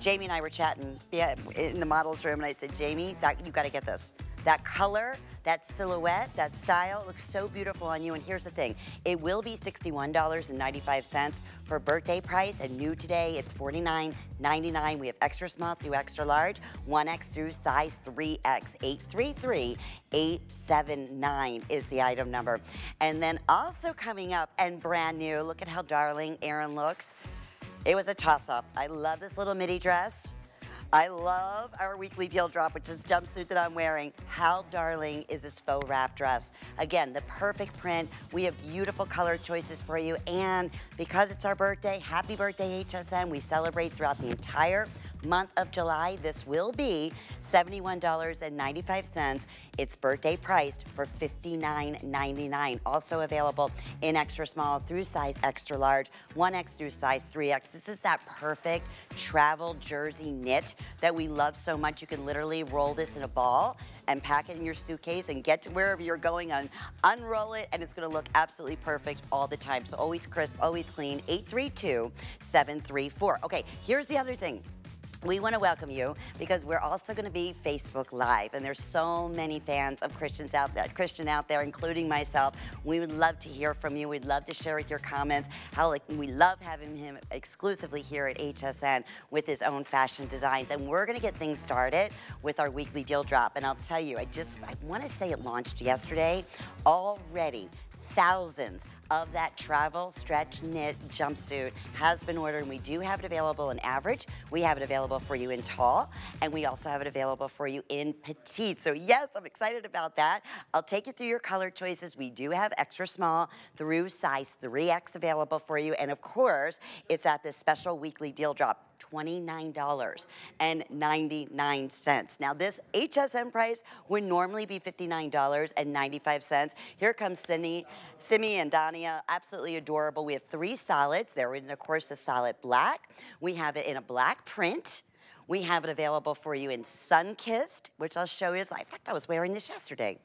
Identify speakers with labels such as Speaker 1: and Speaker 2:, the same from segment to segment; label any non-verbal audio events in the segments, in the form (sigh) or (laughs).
Speaker 1: Jamie and I were chatting in the model's room, and I said, Jamie, that, you got to get this. That color, that silhouette, that style looks so beautiful on you. And here's the thing, it will be $61.95 for birthday price. And new today, it's $49.99. We have extra small through extra large, 1X through size 3X. 833-879 is the item number. And then also coming up and brand new, look at how darling Erin looks. It was a toss-up. I love this little midi dress. I love our weekly deal drop, which is jumpsuit that I'm wearing. How darling is this faux wrap dress? Again, the perfect print. We have beautiful color choices for you. And because it's our birthday, happy birthday HSN. We celebrate throughout the entire month of July. This will be $71.95. It's birthday priced for $59.99. Also available in extra small through size extra large, 1X through size 3X. This is that perfect travel jersey knit that we love so much. You can literally roll this in a ball and pack it in your suitcase and get to wherever you're going and unroll it and it's gonna look absolutely perfect all the time. So always crisp, always clean, 832-734. Okay, here's the other thing we want to welcome you because we're also going to be Facebook Live, and there's so many fans of Christians out there, Christian out there, including myself. We would love to hear from you. We'd love to share with your comments how like we love having him exclusively here at HSN with his own fashion designs, and we're going to get things started with our weekly deal drop. And I'll tell you, I just I want to say it launched yesterday. Already, thousands of that travel stretch knit jumpsuit has been ordered and we do have it available in average. We have it available for you in tall and we also have it available for you in petite. So yes, I'm excited about that. I'll take you through your color choices. We do have extra small through size 3X available for you. And of course, it's at this special weekly deal drop. $29.99. Now this HSN price would normally be $59.95. Here comes Simi, Simi and Dania, absolutely adorable. We have three solids. They're in, of course, the solid black. We have it in a black print. We have it available for you in sun-kissed, which I'll show you. In fact, I was wearing this yesterday.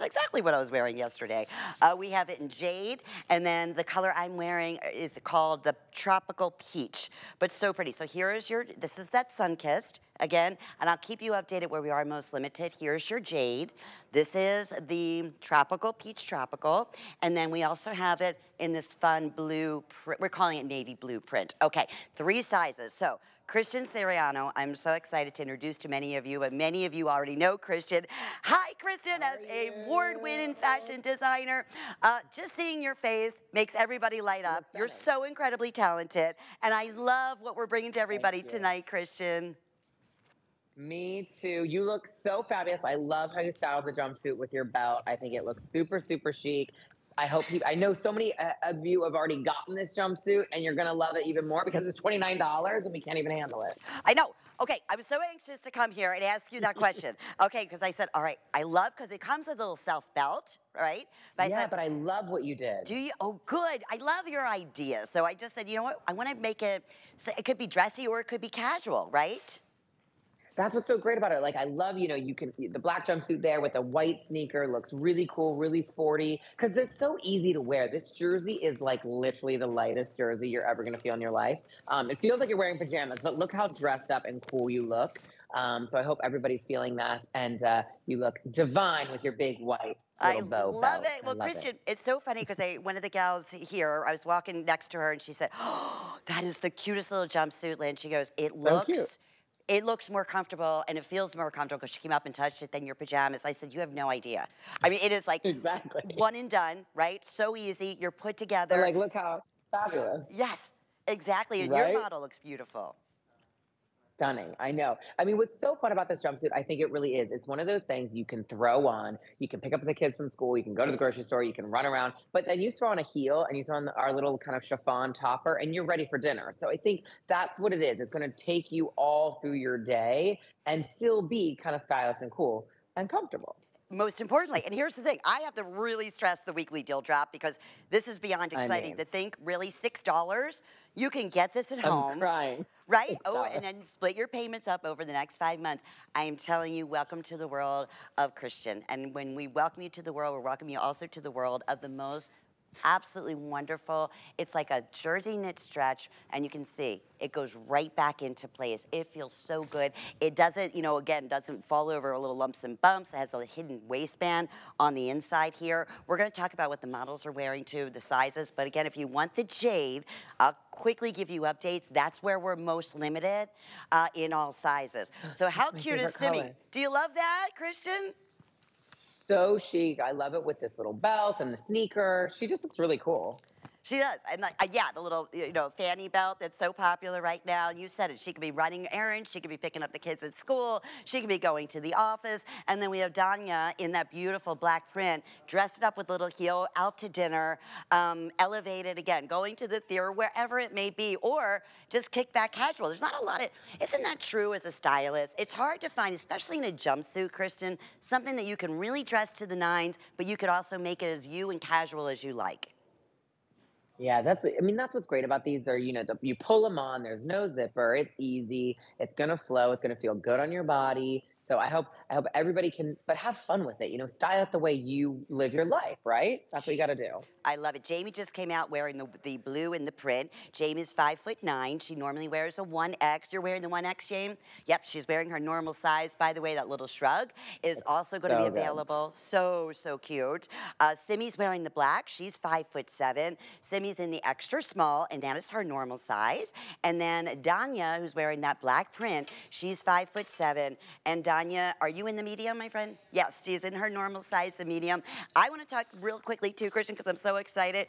Speaker 1: Exactly what I was wearing yesterday. Uh, we have it in jade, and then the color I'm wearing is called the tropical peach, but so pretty. So here is your, this is that sun-kissed again, and I'll keep you updated where we are most limited. Here's your jade. This is the tropical, peach tropical, and then we also have it in this fun blue, we're calling it navy blue print. Okay, three sizes. So Christian Siriano, I'm so excited to introduce to many of you, but many of you already know Christian. Hi, Christian, as a award-winning fashion designer. Uh, just seeing your face makes everybody light up. You're so incredibly talented, and I love what we're bringing to everybody tonight, Christian.
Speaker 2: Me too. You look so fabulous. I love how you styled the jumpsuit with your belt. I think it looks super, super chic. I hope you, I know so many uh, of you have already gotten this jumpsuit and you're going to love it even more because it's $29 and we can't even handle it.
Speaker 1: I know. Okay, I was so anxious to come here and ask you that question. (laughs) okay, because I said, all right, I love, because it comes with a little self belt, right?
Speaker 2: But yeah, said, but I love what you did.
Speaker 1: Do you? Oh, good. I love your idea. So I just said, you know what? I want to make it, so it could be dressy or it could be casual, right?
Speaker 2: That's what's so great about it. Like I love, you know, you can the black jumpsuit there with a white sneaker looks really cool, really sporty because it's so easy to wear. This jersey is like literally the lightest jersey you're ever gonna feel in your life. Um, it feels like you're wearing pajamas, but look how dressed up and cool you look. Um, so I hope everybody's feeling that, and uh, you look divine with your big white little bow.
Speaker 1: I love it. Well, Christian, it. it's so funny because one of the gals here, I was walking next to her and she said, oh, that is the cutest little jumpsuit, Lynn. She goes, it looks it looks more comfortable and it feels more comfortable because she came up and touched it than your pajamas. I said, you have no idea. I mean, it is like
Speaker 2: exactly.
Speaker 1: one and done, right? So easy. You're put together.
Speaker 2: like, look how fabulous.
Speaker 1: Yes, exactly. And right? your model looks beautiful
Speaker 2: stunning. I know. I mean, what's so fun about this jumpsuit, I think it really is. It's one of those things you can throw on. You can pick up the kids from school. You can go to the grocery store. You can run around. But then you throw on a heel and you throw on our little kind of chiffon topper and you're ready for dinner. So I think that's what it is. It's going to take you all through your day and still be kind of stylish and cool and comfortable
Speaker 1: most importantly, and here's the thing, I have to really stress the weekly deal drop because this is beyond exciting I mean, to think really $6, you can get this at
Speaker 2: I'm
Speaker 1: home.
Speaker 2: crying.
Speaker 1: Right? Oh, and then split your payments up over the next five months. I am telling you, welcome to the world of Christian. And when we welcome you to the world, we welcome you also to the world of the most absolutely wonderful. It's like a jersey knit stretch, and you can see it goes right back into place. It feels so good. It doesn't, you know, again, doesn't fall over a little lumps and bumps. It has a hidden waistband on the inside here. We're gonna talk about what the models are wearing too, the sizes, but again, if you want the jade, I'll quickly give you updates. That's where we're most limited uh, in all sizes. (gasps) So how cute is Simi? Color. Do you love that, Christian?
Speaker 2: So chic. I love it with this little belt and the sneaker. She just looks really cool.
Speaker 1: She does. And uh, yeah, the little, you know, fanny belt that's so popular right now. You said it. She could be running errands. She could be picking up the kids at school. She could be going to the office. And then we have Danya in that beautiful black print, dressed up with little heel, out to dinner, um, elevated again, going to the theater, wherever it may be, or just kick back casual. There's not a lot of, isn't that true as a stylist? It's hard to find, especially in a jumpsuit, Christian, something that you can really dress to the nines, but you could also make it as you and casual as you like.
Speaker 2: Yeah, that's. I mean, that's what's great about these. They're you know, the, you pull them on. There's no zipper. It's easy. It's gonna flow. It's gonna feel good on your body. So I hope I hope everybody can, but have fun with it. You know, style it the way you live your life, right? That's what you got to do.
Speaker 1: I love it. Jamie just came out wearing the, the blue in the print. Jamie's five foot nine. She normally wears a 1X. You're wearing the 1X, Jamie? Yep, she's wearing her normal size. By the way, that little shrug is also going to so be available. Good. So, so cute. Uh, Simi's wearing the black. She's five foot seven. Simi's in the extra small, and that is her normal size. And then Danya, who's wearing that black print, she's five foot seven. And Danya, are you in the medium, my friend? Yes, she's in her normal size, the medium. I want to talk real quickly too, Christian, because I'm so excited.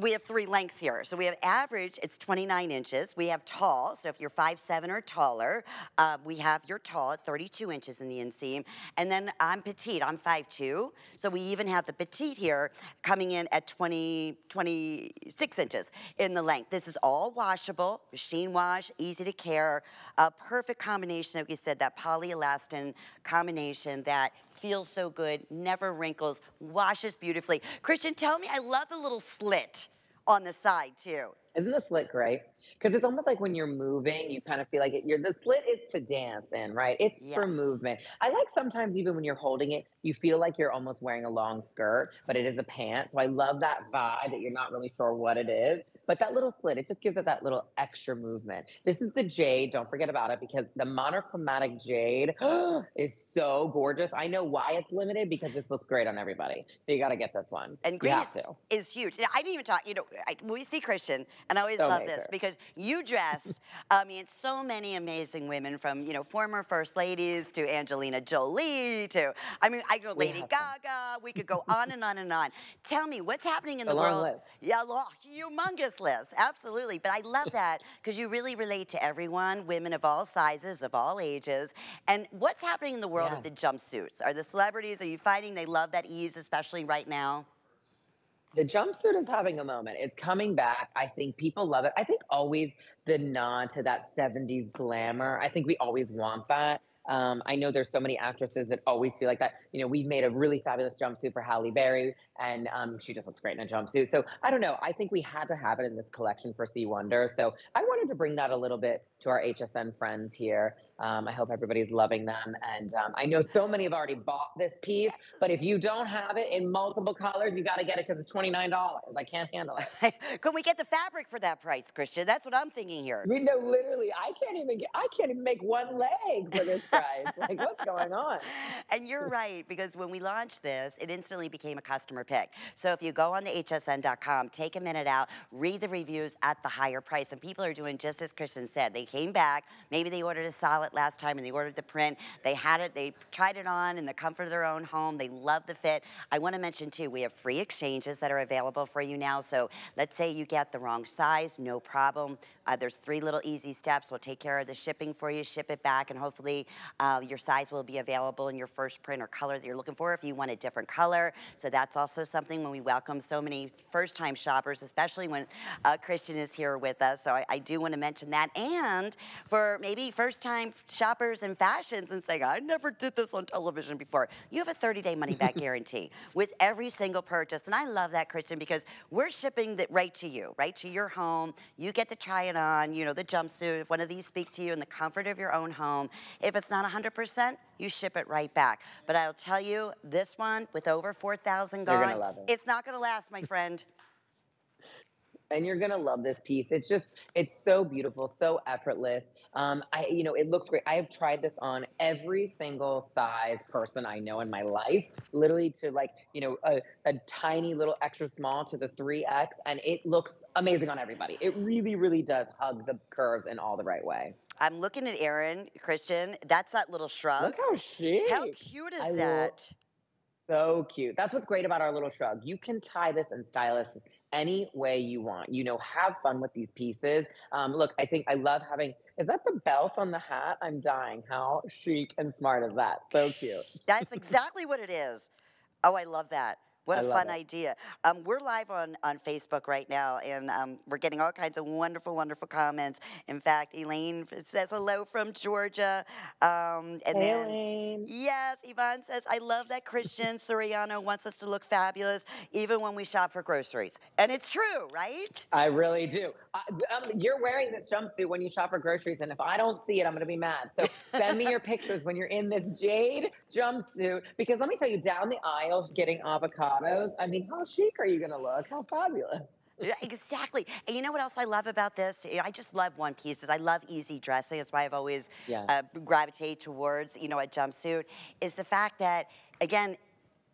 Speaker 1: We have three lengths here. So we have average, it's 29 inches. We have tall, so if you're 5'7 or taller, uh, we have your tall at 32 inches in the inseam. And then I'm petite, I'm 5'2". So we even have the petite here coming in at 20, 26 inches in the length. This is all washable, machine wash, easy to care, a perfect combination, like we said, that polyelastin combination that feels so good, never wrinkles, washes beautifully. Christian, tell me, I love the little slit on the side too.
Speaker 2: Isn't the slit great? Because it's almost like when you're moving, you kind of feel like it, you're the slit is to dance in, right? It's yes. for movement. I like sometimes even when you're holding it, you feel like you're almost wearing a long skirt, but it is a pant. So I love that vibe that you're not really sure what it is. But that little slit, it just gives it that little extra movement. This is the jade. Don't forget about it because the monochromatic jade (gasps) is so gorgeous. I know why it's limited because this looks great on everybody. So you got to get this one.
Speaker 1: And green is, is, huge. I didn't even talk, you know, I, we see Christian, and I always so love this because you dress, (laughs) I mean, so many amazing women from, you know, former first ladies to Angelina Jolie to, I mean, I go Lady Gaga. We could go on and on and on. Tell me, what's happening in the world? List. Yeah, humongous list, absolutely. But I love (laughs) that because you really relate to everyone, women of all sizes, of all ages. And what's happening in the world yeah. of the jumpsuits? Are the celebrities, are you finding they love that ease, especially right now?
Speaker 2: the jumpsuit is having a moment. It's coming back. I think people love it. I think always the nod to that 70s glamour. I think we always want that. Um, I know there's so many actresses that always feel like that. You know, we've made a really fabulous jumpsuit for Halle Berry, and um, she just looks great in a jumpsuit. So I don't know. I think we had to have it in this collection for C Wonder. So I wanted to bring that a little bit to our HSN friends here. Um, I hope everybody's loving them. And um, I know so many have already bought this piece, but if you don't have it in multiple colors, you got to get it because it's $29. I can't handle it. (laughs)
Speaker 1: Can we get the fabric for that price, Christian? That's what I'm thinking here.
Speaker 2: We know literally, I can't even get, I can't even make one leg for this price. like, what's going on? (laughs)
Speaker 1: And you're right, because when we launched this, it instantly became a customer pick. So if you go on the hsn.com, take a minute out, read the reviews at the higher price. And people are doing just as Christian said. They came back, maybe they ordered a solid last time and they ordered the print. They had it, they tried it on in the comfort of their own home. They love the fit. I want to mention too, we have free exchanges that are available for you now. So let's say you get the wrong size, no problem. Uh, there's three little easy steps. We'll take care of the shipping for you, ship it back, and hopefully uh, your size will be available in your first print or color that you're looking for if you want a different color. So that's also something when we welcome so many first-time shoppers, especially when uh, Christian is here with us. So I, I do want to mention that. And for maybe first-time shoppers and fashions and saying, I never did this on television before, you have a 30-day money-back (laughs) guarantee with every single purchase. And I love that, Christian, because we're shipping that right to you, right to your home. You get to try it on, you know, the jumpsuit. If one of these speak to you in the comfort of your own home, if it's not 100%, you ship it right back. But I'll tell you, this one with over 4,000 gone,
Speaker 2: it.
Speaker 1: it's not going to last, my friend.
Speaker 2: and you're gonna love this piece. It's just, it's so beautiful, so effortless. Um, I, you know, it looks great. I have tried this on every single size person I know in my life, literally to like, you know, a, a tiny little extra small to the 3X, and it looks amazing on everybody. It really, really does hug the curves in all the right way.
Speaker 1: I'm looking at Erin, Christian. That's that little shrug.
Speaker 2: Look how chic.
Speaker 1: How cute is
Speaker 2: I
Speaker 1: that?
Speaker 2: So cute. That's what's great about our little shrug. You can tie this and style this any way you want. You know, have fun with these pieces. Um, look, I think I love having. Is that the belt on the hat? I'm dying. How chic and smart is that? So cute.
Speaker 1: That's exactly what it is. Oh, I love that. What
Speaker 2: I
Speaker 1: a fun
Speaker 2: it.
Speaker 1: idea. Um, we're live on, on Facebook right now, and um, we're getting all kinds of wonderful, wonderful comments. In fact, Elaine says hello from Georgia. Um, and
Speaker 2: Hey,
Speaker 1: then,
Speaker 2: Elaine.
Speaker 1: yes, Yvonne says, I love that Christian Siriano wants us to look fabulous even when we shop for groceries. And it's true, right?
Speaker 2: I really do. Um, you're wearing this jumpsuit when you shop for groceries, and if I don't see it, I'm going to be mad. So send me your (laughs) pictures when you're in this jade jumpsuit, because let me tell you, down the aisle getting I mean, how chic are you going to look? How fabulous!
Speaker 1: Yeah, exactly. And you know what else I love about this? You know, I just love one pieces. I love easy dressing. That's why I've always
Speaker 2: Yeah.
Speaker 1: uh, gravitated towards, you know, a jumpsuit. Is the fact that, again,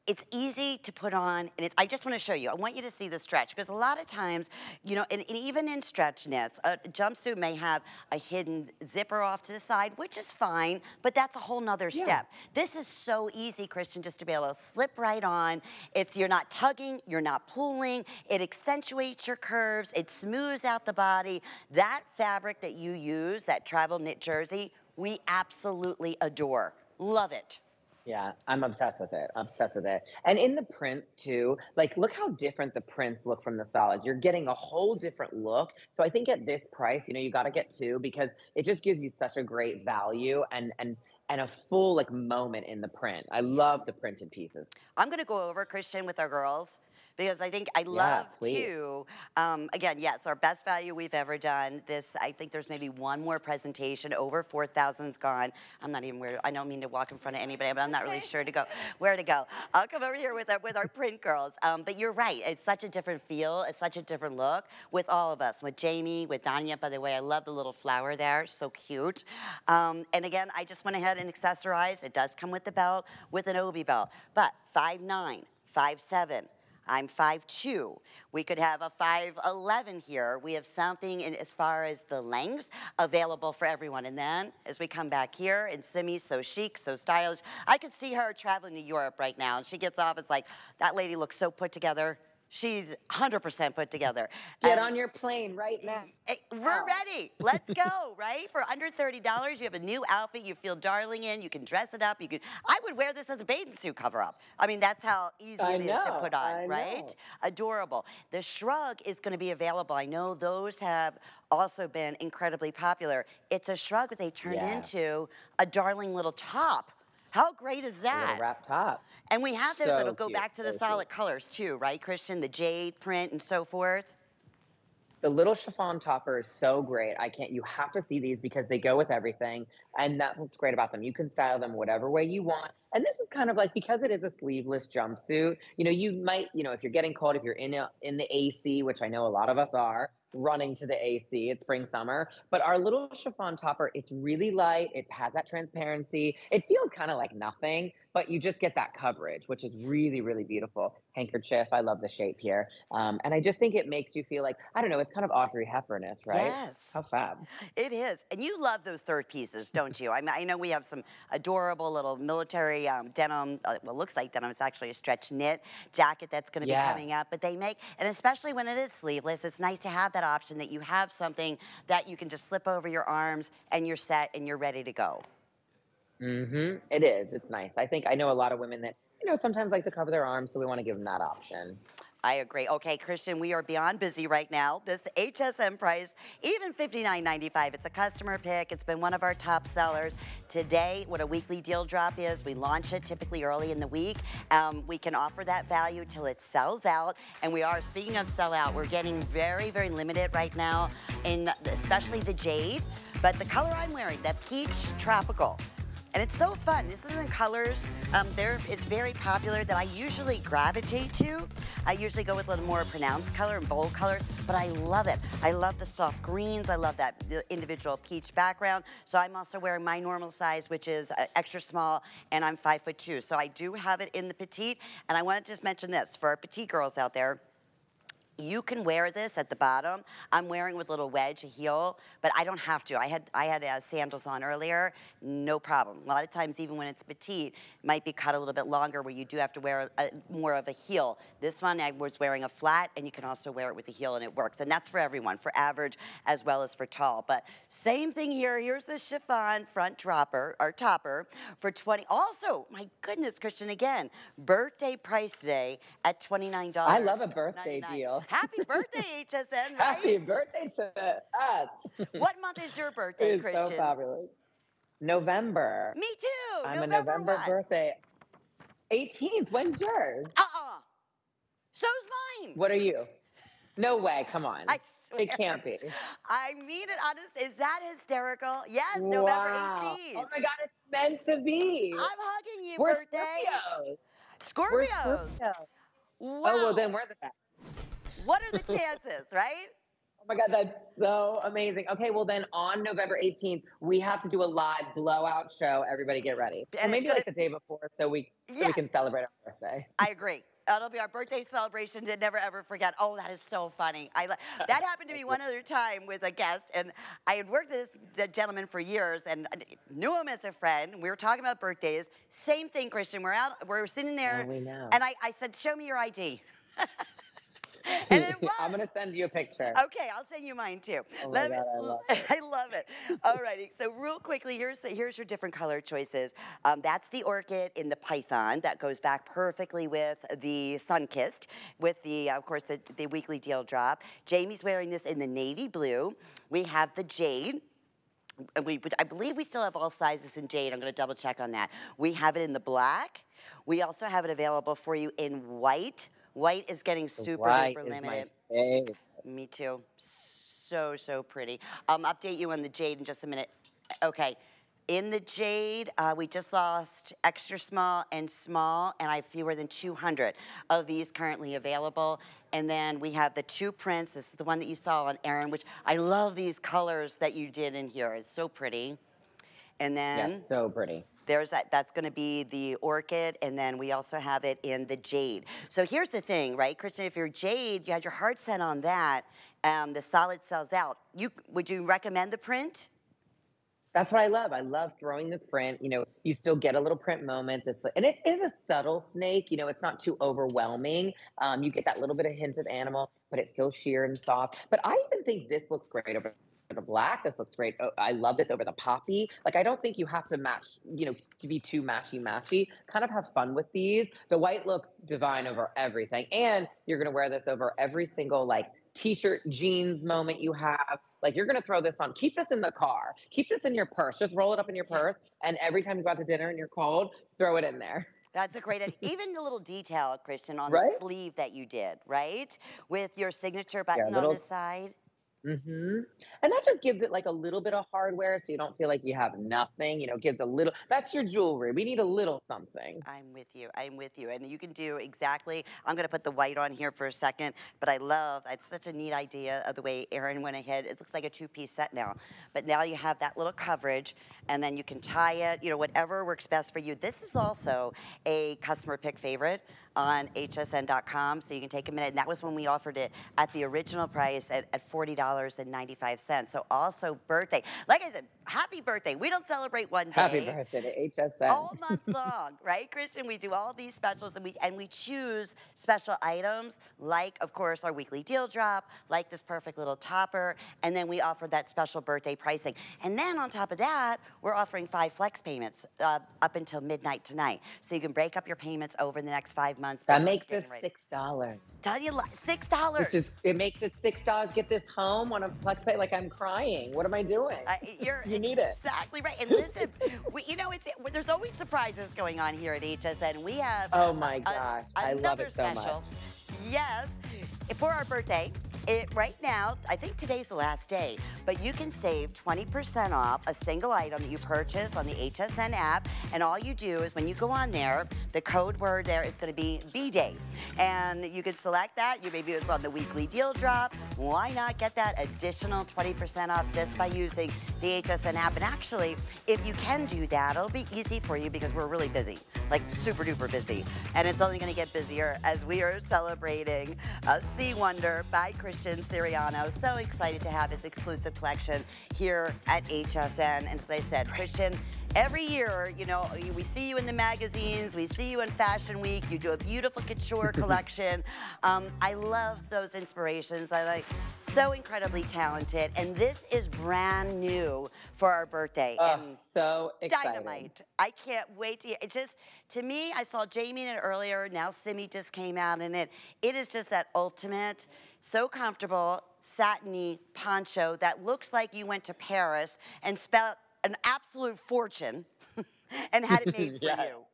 Speaker 1: it's easy to put on, and it, I just want to show you. I want you to see the stretch because a lot of times, you know, and, and even in stretch knits, a jumpsuit may have a hidden zipper off to the side, which is fine, but that's a whole nother
Speaker 2: Yeah.
Speaker 1: step. This is so easy, Christian, just to be able to slip right on. It's you're not tugging, you're not pulling. It accentuates your curves. It smooths out the body. That fabric that you use, that travel knit jersey, we absolutely adore. Love it.
Speaker 2: Yeah, I'm obsessed with it. Obsessed with it. And in the prints too, like look how different the prints look from the solids. You're getting a whole different look. So I think at this price, you know, you got to get two because it just gives you such a great value and and and a full like moment in the print. I love the printed pieces.
Speaker 1: I'm going to go over Christian with our girls because I think I love
Speaker 2: please.
Speaker 1: to. Um, again, yes, our best value we've ever done. This, I think there's maybe one more presentation. Over 4,000's gone. I'm not even where. I don't mean to walk in front of anybody, but I'm not really sure to go where to go. I'll come over here with our with our print girls. Um, but you're right. It's such a different feel. It's such a different look with all of us. With Jamie, with Danya. By the way, I love the little flower there. So cute. Um, and again, I just went ahead and accessorized. It does come with the belt, with an obi belt, but five nine, five seven. I'm 5'2". We could have a 5'11 here. We have something in, as far as the lengths available for everyone. And then as we come back here, and Simi's so chic, so stylish. I could see her traveling to Europe right now. And she gets off, it's like, that lady looks so put together. She's 100% put together.
Speaker 2: Get
Speaker 1: And-
Speaker 2: on your plane right now.
Speaker 1: Eh, we're
Speaker 2: Oh.
Speaker 1: ready. Let's go, right? For under $30, you have a new outfit you feel darling in. You can dress it up. You can I would wear this as a bathing suit cover up. I mean, that's how easy
Speaker 2: I
Speaker 1: it is to put on,
Speaker 2: I
Speaker 1: right?
Speaker 2: know.
Speaker 1: Adorable. The shrug is going to be available. I know those have also been incredibly popular. It's a shrug that they turned
Speaker 2: Yeah.
Speaker 1: into a darling little top. How great is that?
Speaker 2: wrap top.
Speaker 1: And we have those
Speaker 2: So
Speaker 1: that'll go
Speaker 2: cute,
Speaker 1: back to the
Speaker 2: so
Speaker 1: solid
Speaker 2: cute.
Speaker 1: colors too, right, Christian? The jade print and so forth.
Speaker 2: The little chiffon topper is so great. I can't, you have to see these because they go with everything. And that's what's great about them. You can style them whatever way you want. And this is kind of like, because it is a sleeveless jumpsuit, you know, you might, you know, if you're getting cold, if you're in, a, in the AC, which I know a lot of us are, running to the AC, it's spring, summer. But our little chiffon topper, it's really light. It has that transparency. It feels kind of like nothing, but you just get that coverage, which is really, really beautiful. Handkerchief, I love the shape here. Um, and I just think it makes you feel like, I don't know, it's kind of Audrey Hepburness, right?
Speaker 1: Yes.
Speaker 2: How fab.
Speaker 1: It is. And you love those third pieces, don't you? I mean, I know we have some adorable little military um, denim, uh, well, looks like denim. It's actually a stretch knit jacket that's going to
Speaker 2: Yeah.
Speaker 1: be coming up. But they make, and especially when it is sleeveless, it's nice to have that option that you have something that you can just slip over your arms and you're set and you're ready to go.
Speaker 2: Hmm It is. It's nice. I think I know a lot of women that, you know, sometimes like to cover their arms, so we want to give them that option.
Speaker 1: I agree. Okay, Christian, we are beyond busy right now. This HSN price, even $59.95. It's a customer pick. It's been one of our top sellers. Today, what a weekly deal drop is, we launch it typically early in the week. Um, we can offer that value till it sells out. And we are, speaking of sell out, we're getting very, very limited right now, in especially the jade. But the color I'm wearing, that peach tropical, And it's so fun. This is in colors. Um, there, it's very popular that I usually gravitate to. I usually go with a little more pronounced color and bold colors, but I love it. I love the soft greens. I love that individual peach background. So I'm also wearing my normal size, which is uh, extra small, and I'm five foot two. So I do have it in the petite. And I want to just mention this for our petite girls out there. You can wear this at the bottom. I'm wearing with a little wedge, a heel, but I don't have to. I had I had uh, sandals on earlier, no problem. A lot of times, even when it's petite, it might be cut a little bit longer where you do have to wear a, more of a heel. This one I was wearing a flat, and you can also wear it with a heel, and it works. And that's for everyone, for average as well as for tall. But same thing here. Here's the chiffon front dropper or topper for 20. Also, my goodness, Christian, again, birthday price today at $29.
Speaker 2: I love a birthday deal.
Speaker 1: Happy (laughs) birthday, HSN, right?
Speaker 2: Happy birthday to us.
Speaker 1: what month is your (laughs) birthday,
Speaker 2: it's
Speaker 1: Christian?
Speaker 2: so fabulous. November.
Speaker 1: Me too.
Speaker 2: I'm
Speaker 1: November
Speaker 2: a November
Speaker 1: what?
Speaker 2: birthday. 18th. When's yours?
Speaker 1: Uh-uh. So's mine.
Speaker 2: What are you? No way. Come on. It can't be. (laughs)
Speaker 1: I mean it honest. Is that hysterical? Yes, November
Speaker 2: wow.
Speaker 1: 18th.
Speaker 2: Oh my God, it's meant to be.
Speaker 1: I'm hugging you,
Speaker 2: we're
Speaker 1: birthday.
Speaker 2: Scorpios.
Speaker 1: Scorpios.
Speaker 2: We're Scorpios.
Speaker 1: Wow.
Speaker 2: Oh, well, then we're the best.
Speaker 1: What are the chances, (laughs) right?
Speaker 2: Oh my God, that's so amazing. Okay, well then on November 18th, we have to do a live blowout show. Everybody get ready.
Speaker 1: And
Speaker 2: maybe
Speaker 1: gonna,
Speaker 2: like the day before so we,
Speaker 1: yes.
Speaker 2: so we can celebrate our birthday.
Speaker 1: I agree. That'll be our birthday celebration to never ever forget. Oh, that is so funny. I (laughs) that happened to me one other time with a guest, and I had worked with this gentleman for years and knew him as a friend. We were talking about birthdays. Same thing, Christian. We're out. We're sitting there,
Speaker 2: oh, we know.
Speaker 1: and I, I said, "Show me your ID." (laughs) (laughs) and (laughs) it was.
Speaker 2: I'm gonna send you a picture.
Speaker 1: Okay, I'll send you mine too.
Speaker 2: Oh
Speaker 1: Let
Speaker 2: my
Speaker 1: me,
Speaker 2: I love it. (laughs)
Speaker 1: I love it. All righty. So real quickly, here's the, here's your different color choices. Um, that's the orchid in the python that goes back perfectly with the sun-kissed, with the of course the, the weekly deal drop. Jamie's wearing this in the navy blue. We have the jade. We, I believe we still have all sizes in jade. I'm going to double check on that. We have it in the black. We also have it available for you in white. White is getting super
Speaker 2: White
Speaker 1: duper limited. Me too. So, so pretty. I'll update you on the jade in just a minute. Okay. In the jade, uh, we just lost extra small and small, and I have fewer than 200 of these currently available. And then we have the two prints. This is the one that you saw on Erin, which I love these colors that you did in here. It's so pretty. And then
Speaker 2: yes, so pretty.
Speaker 1: There's that, that's gonna be the orchid, and then we also have it in the jade. So here's the thing, right, Christian, if you're jade, you had your heart set on that, um, the solid sells out. You, would you recommend the print?
Speaker 2: That's what I love. I love throwing this print. You know, you still get a little print moment. It's, and it is a subtle snake. You know, it's not too overwhelming. Um, you get that little bit of hint of animal, but it's still sheer and soft. But I even think this looks great over the black. This looks great. Oh, I love this over the poppy. Like, I don't think you have to match, you know, to be too matchy matchy. Kind of have fun with these. The white looks divine over everything. And you're going to wear this over every single, like, t-shirt jeans moment you have like you're gonna throw this on keep this in the car keep this in your purse just roll it up in your purse and every time you go out to dinner and you're cold throw it in there
Speaker 1: that's a great, (laughs) even the little detail, Christian, on
Speaker 2: right?
Speaker 1: the sleeve that you did, right? With your signature button yeah, little, on the side.
Speaker 2: Mm-hmm. And that just gives it like a little bit of hardware so you don't feel like you have nothing. You know, gives a little, that's your jewelry. We need a little something.
Speaker 1: I'm with you. I'm with you. And you can do exactly, I'm going to put the white on here for a second, but I love, it's such a neat idea of the way Erin went ahead. It looks like a two piece set now. But now you have that little coverage and then you can tie it, you know, whatever works best for you. This is also a customer pick favorite on hsn.com, so you can take a minute. And that was when we offered it at the original price at, at $40.95. So also birthday. Like I said, happy birthday. We don't celebrate one day.
Speaker 2: Happy birthday to HSN.
Speaker 1: All month long, (laughs) right, Christian? We do all these specials and we and we choose special items like, of course, our weekly deal drop, like this perfect little topper, and then we offer that special birthday pricing. And then on top of that, we're offering five flex payments uh, up until midnight tonight. So you can break up your payments over the next five months.
Speaker 2: That makes it six dollars.
Speaker 1: Tell you six dollars.
Speaker 2: It makes it six dollars. Get this home on a flex pay. Like I'm crying. What am I doing?
Speaker 1: Uh, you're (laughs)
Speaker 2: you need it
Speaker 1: exactly right. And (laughs) listen, we, you know, it's there's always surprises going on here at HSN. We have
Speaker 2: oh my gosh,
Speaker 1: a,
Speaker 2: I love it so
Speaker 1: special.
Speaker 2: much.
Speaker 1: Yes, for our birthday, it right now, I think today's the last day, but you can save 20% off a single item that you purchase on the HSN app. And all you do is when you go on there, the code word there is going to be B-Day. And you can select that. You maybe it's on the weekly deal drop. Why not get that additional 20% off just by using the HSN app? And actually, if you can do that, it'll be easy for you because we're really busy, like super duper busy. And it's only going to get busier as we are celebrating uh, C Wonder by Christian Siriano. So excited to have his exclusive collection here at HSN. And as I said, Christian, every year, you know, we see you in the magazines, we see you in Fashion Week, you do a beautiful couture (laughs) collection. Um, I love those inspirations. I like so incredibly talented. And this is brand new for our birthday.
Speaker 2: Oh,
Speaker 1: and
Speaker 2: so exciting.
Speaker 1: dynamite. I can't wait to, it just, to me, I saw Jamie in it earlier, now Simi just came out in it. It is just that ultimate, so comfortable, satiny poncho that looks like you went to Paris and spent an absolute fortune (laughs) and had it made (laughs) for
Speaker 2: Yeah.
Speaker 1: you.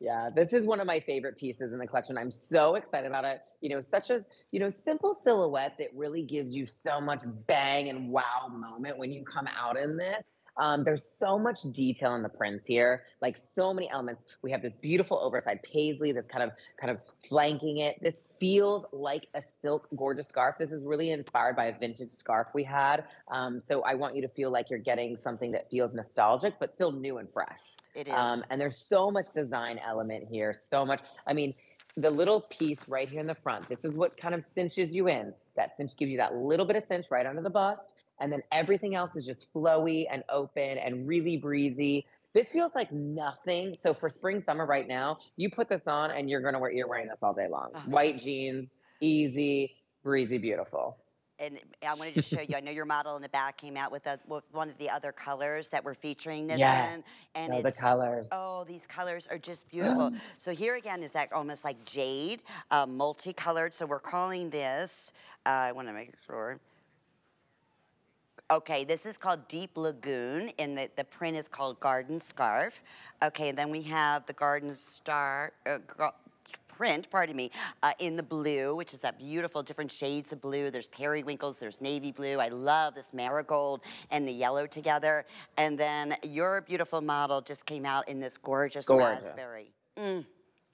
Speaker 2: Yeah, this is one of my favorite pieces in the collection. I'm so excited about it. You know, such as, you know, simple silhouette that really gives you so much bang and wow moment when you come out in this. Um, there's so much detail in the prints here, like so many elements. We have this beautiful oversized paisley that's kind of kind of flanking it. This feels like a silk gorgeous scarf. This is really inspired by a vintage scarf we had. Um, so I want you to feel like you're getting something that feels nostalgic, but still new and fresh.
Speaker 1: It is.
Speaker 2: Um, and there's so much design element here, so much. I mean, the little piece right here in the front, this is what kind of cinches you in. That cinch gives you that little bit of cinch right under the bust. And then everything else is just flowy and open and really breezy. This feels like nothing. So for spring, summer right now, you put this on and you're gonna wear you're wearing this all day long.
Speaker 1: Oh.
Speaker 2: White jeans, easy, breezy, beautiful.
Speaker 1: and I wanted to just show you. I know your model in the back came out with, a, with one of the other colors that we're featuring this
Speaker 2: Yes.
Speaker 1: in, and
Speaker 2: Oh, the
Speaker 1: it's
Speaker 2: colors.
Speaker 1: Oh, these colors are just beautiful. (gasps) so here again is that almost like jade, uh, multicolored. So we're calling this. Uh, I want to make sure. Okay, this is called Deep Lagoon, and the, the print is called Garden Scarf. Okay, and then we have the Garden Star uh, print, pardon me, uh, in the blue, which is that beautiful different shades of blue. There's periwinkles, there's navy blue. I love this marigold and the yellow together. And then your beautiful model just came out in this gorgeous raspberry. Mm,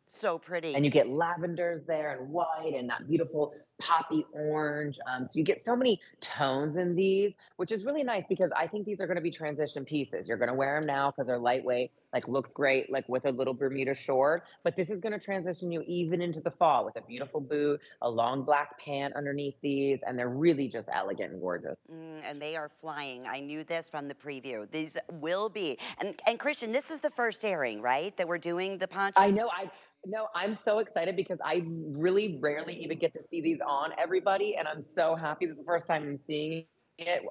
Speaker 1: so pretty.
Speaker 2: and you get lavenders there and white and that beautiful poppy orange. Um, so you get so many tones in these, which is really nice because I think these are going to be transition pieces. You're going to wear them now because they're lightweight, like looks great, like with a little Bermuda short. But this is going to transition you even into the fall with a beautiful boot, a long black pant underneath these, and they're really just elegant and gorgeous.
Speaker 1: Mm, and they are flying. I knew this from the preview. These will be. And, and Christian, this is the first airing, right? That we're doing the poncho?
Speaker 2: I know. I no. I'm so excited because I really rarely even get to see these on everybody, and I'm so happy. This is the first time I'm seeing it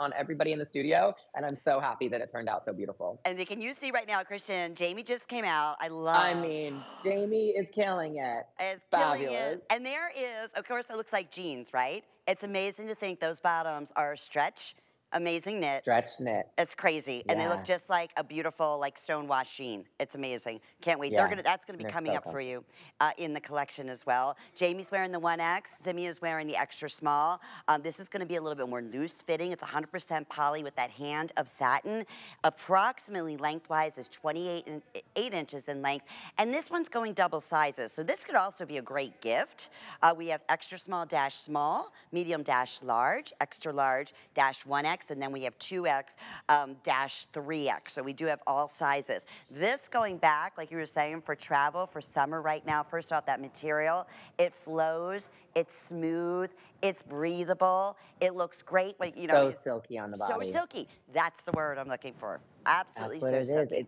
Speaker 2: on everybody in the studio, and I'm so happy that it turned out so beautiful.
Speaker 1: And they, can you see right now, Christian? Jamie just came out. I love.
Speaker 2: I mean, Jamie is killing it.
Speaker 1: It's killing
Speaker 2: fabulous.
Speaker 1: it. And there is, of course, it looks like jeans, right? It's amazing to think those bottoms are stretch, amazing knit.
Speaker 2: Stretch knit.
Speaker 1: It's crazy, and they look just like a beautiful, like stonewashed sheen. It's amazing. Can't wait. They're
Speaker 2: Yeah,
Speaker 1: gonna. That's gonna be
Speaker 2: they're
Speaker 1: coming
Speaker 2: so
Speaker 1: up
Speaker 2: cool.
Speaker 1: for you uh, in the collection as well. Jamie's wearing the 1X. Simi is wearing the extra small. Um, this is gonna be a little bit more loose fitting. It's 100% poly with that hand of satin. Approximately lengthwise is 28 and 8 inches in length, and this one's going double sizes. So this could also be a great gift. Uh, we have extra small dash small, medium dash large, extra large dash 1X, and then we have 2X um, dash 3X. So we do have all sizes. This going back, like you were saying, for travel, for summer right now, first off, that material, it flows, it's smooth, it's breathable, it looks great. Like, you know,
Speaker 2: so silky on the body.
Speaker 1: so silky. That's the word I'm looking for. Absolutely so silky.
Speaker 2: It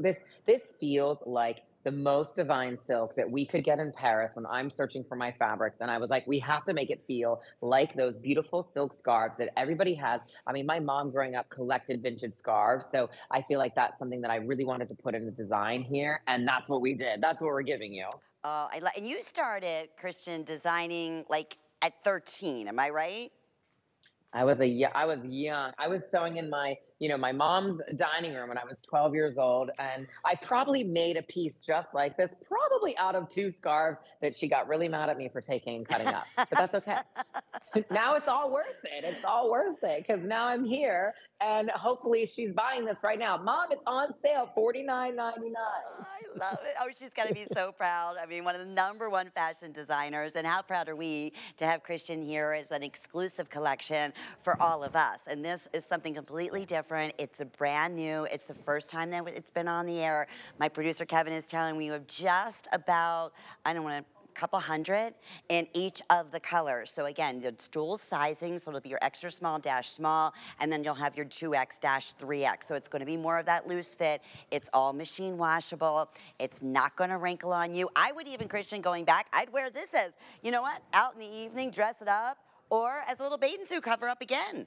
Speaker 2: this this feels like the most divine silk that we could get in Paris when I'm searching for my fabrics. And I was like, we have to make it feel like those beautiful silk scarves that everybody has. I mean, my mom growing up collected vintage scarves. So I feel like that's something that I really wanted to put in the design here. And that's what we did. That's what we're giving you.
Speaker 1: Uh, I and you started, Christian, designing like at 13, am I right?
Speaker 2: I was a I was young. I was sewing in my you know, my mom's dining room when I was 12 years old. And I probably made a piece just like this, probably out of two scarves that she got really mad at me for taking and cutting up. But that's okay. (laughs) now it's all worth it. It's all worth it because now I'm here and hopefully she's buying this right now. Mom, it's on sale, $49.99.
Speaker 1: I love it. Oh, she's going to be so proud. I mean, one of the number one fashion designers. And how proud are we to have Christian here as an exclusive collection for all of us. And this is something completely different. It's a brand new. It's the first time that it's been on the air. My producer, Kevin, is telling me you have just about, I don't want to couple hundred in each of the colors. So again, it's dual sizing, so it'll be your extra small dash small, and then you'll have your 2X dash 3X. So it's gonna be more of that loose fit. It's all machine washable. It's not gonna wrinkle on you. I would even, Christian, going back, I'd wear this as, you know what, out in the evening, dress it up, or as a little bathing suit cover up again.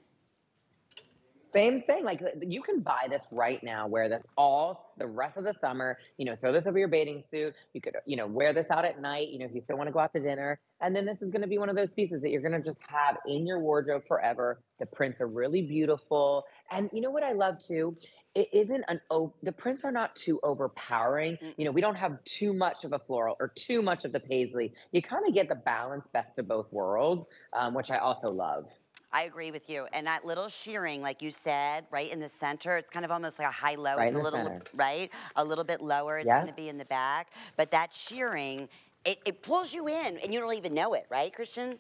Speaker 2: Same thing. Like you can buy this right now, wear this all the rest of the summer. You know, throw this over your bathing suit. You could, you know, wear this out at night. You know, if you still want to go out to dinner. And then this is going to be one of those pieces that you're going to just have in your wardrobe forever. The prints are really beautiful. And you know what I love too? It isn't an oh, the prints are not too overpowering. Mm-hmm. You know, we don't have too much of a floral or too much of the paisley. You kind of get the balance best of both worlds, um, which I also love.
Speaker 1: I agree with you. And that little shearing, like you said, right in the center, it's kind of almost like a high low.
Speaker 2: Right
Speaker 1: it's a little
Speaker 2: center.
Speaker 1: right, a little bit lower. It's yeah. going to be in the back, but that shearing, it, it pulls you in, and you don't even know it, right, Christian?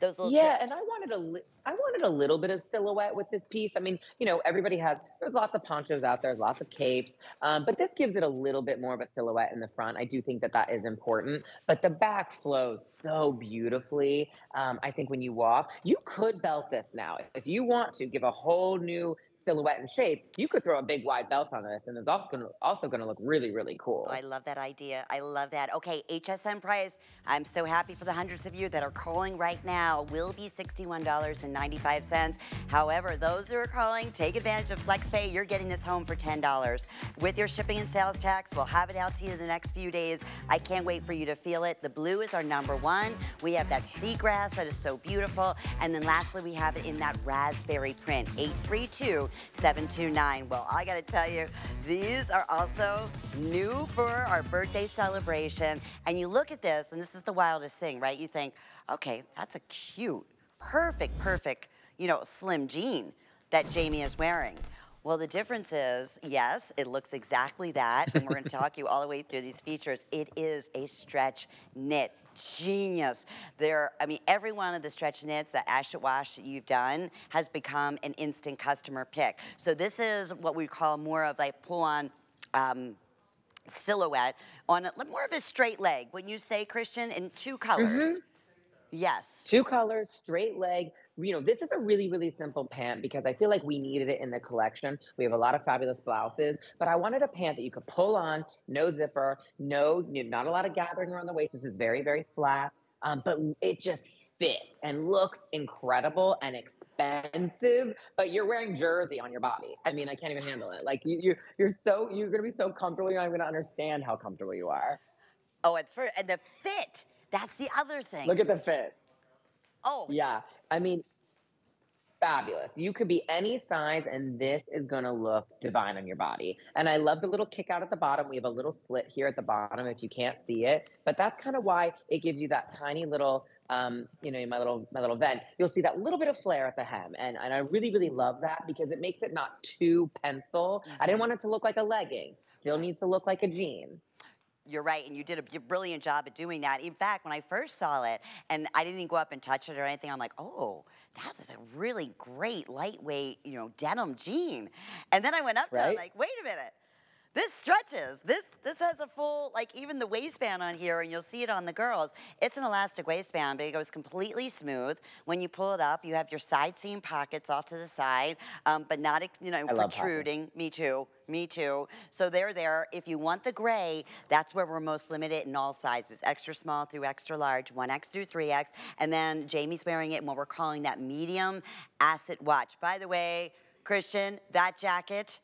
Speaker 1: Those little
Speaker 2: yeah, and I wanted a li- I wanted a little bit of silhouette with this piece. I mean, you know, everybody has there's lots of ponchos out there, lots of capes, um, but this gives it a little bit more of a silhouette in the front. I do think that that is important, but the back flows so beautifully. Um, I think when you walk, you could belt this now if you want to give a whole new silhouette and shape, you could throw a big wide belt on this, and it's also gonna also gonna look really really cool.
Speaker 1: Oh, I love that idea. I love that. Okay, HSN price. I'm so happy for the hundreds of you that are calling right now. Will be sixty-one dollars and ninety-five cents. However, those who are calling, take advantage of FlexPay. You're getting this home for ten dollars with your shipping and sales tax. We'll have it out to you in the next few days. I can't wait for you to feel it. The blue is our number one. We have that seagrass that is so beautiful, and then lastly, we have it in that raspberry print. Eight three two 729. Well, I got to tell you, these are also new for our birthday celebration. And you look at this, and this is the wildest thing, right? You think, okay, that's a cute, perfect, perfect, you know, slim jean that Jamie is wearing. Well, the difference is, yes, it looks exactly that, and we're going (laughs) to talk you all the way through these features. It is a stretch knit genius. There, I mean, every one of the stretch knits that Acid Wash that you've done has become an instant customer pick. So this is what we call more of like pull-on um, silhouette on a, more of a straight leg. When you say Christian, in two colors. Mm -hmm. Yes.
Speaker 2: Two colors, straight leg, you know, this is a really, really simple pant because I feel like we needed it in the collection. We have a lot of fabulous blouses, but I wanted a pant that you could pull on, no zipper, no, not a lot of gathering around the waist. This is very, very flat, um, but it just fits and looks incredible and expensive. But you're wearing jersey on your body. I mean, I can't even handle it. Like you, you you're so you're gonna be so comfortable. You're not even gonna understand how comfortable you are.
Speaker 1: Oh, it's for and the fit. That's the other thing.
Speaker 2: Look at the fit.
Speaker 1: Oh.
Speaker 2: Yeah. I mean, fabulous. You could be any size, and this is going to look divine on your body. And I love the little kick out at the bottom. We have a little slit here at the bottom if you can't see it, but that's kind of why it gives you that tiny little. Um, you know, my little my little vent, you'll see that little bit of flare at the hem, and and I really really love that because it makes it not too pencil. Mm-hmm. I didn't want it to look like a legging; still needs to look like a jean
Speaker 1: you're right, and you did a brilliant job at doing that. In fact, when I first saw it, and I didn't even go up and touch it or anything, I'm like, oh, that is a really great lightweight, you know, denim jean. And then I went up to it, like, wait a minute. This stretches. This this has a full, like even the waistband on here, and you'll see it on the girls. It's an elastic waistband, but it goes completely smooth. When you pull it up, you have your side seam pockets off to the side, um, but not, you know, I protruding. Me too. Me too. So they're there. If you want the gray, that's where we're most limited in all sizes, extra small through extra large, 1X through 3X. And then Jamie's wearing it in what we're calling that medium Acid Wash. By the way, Christian, that jacket,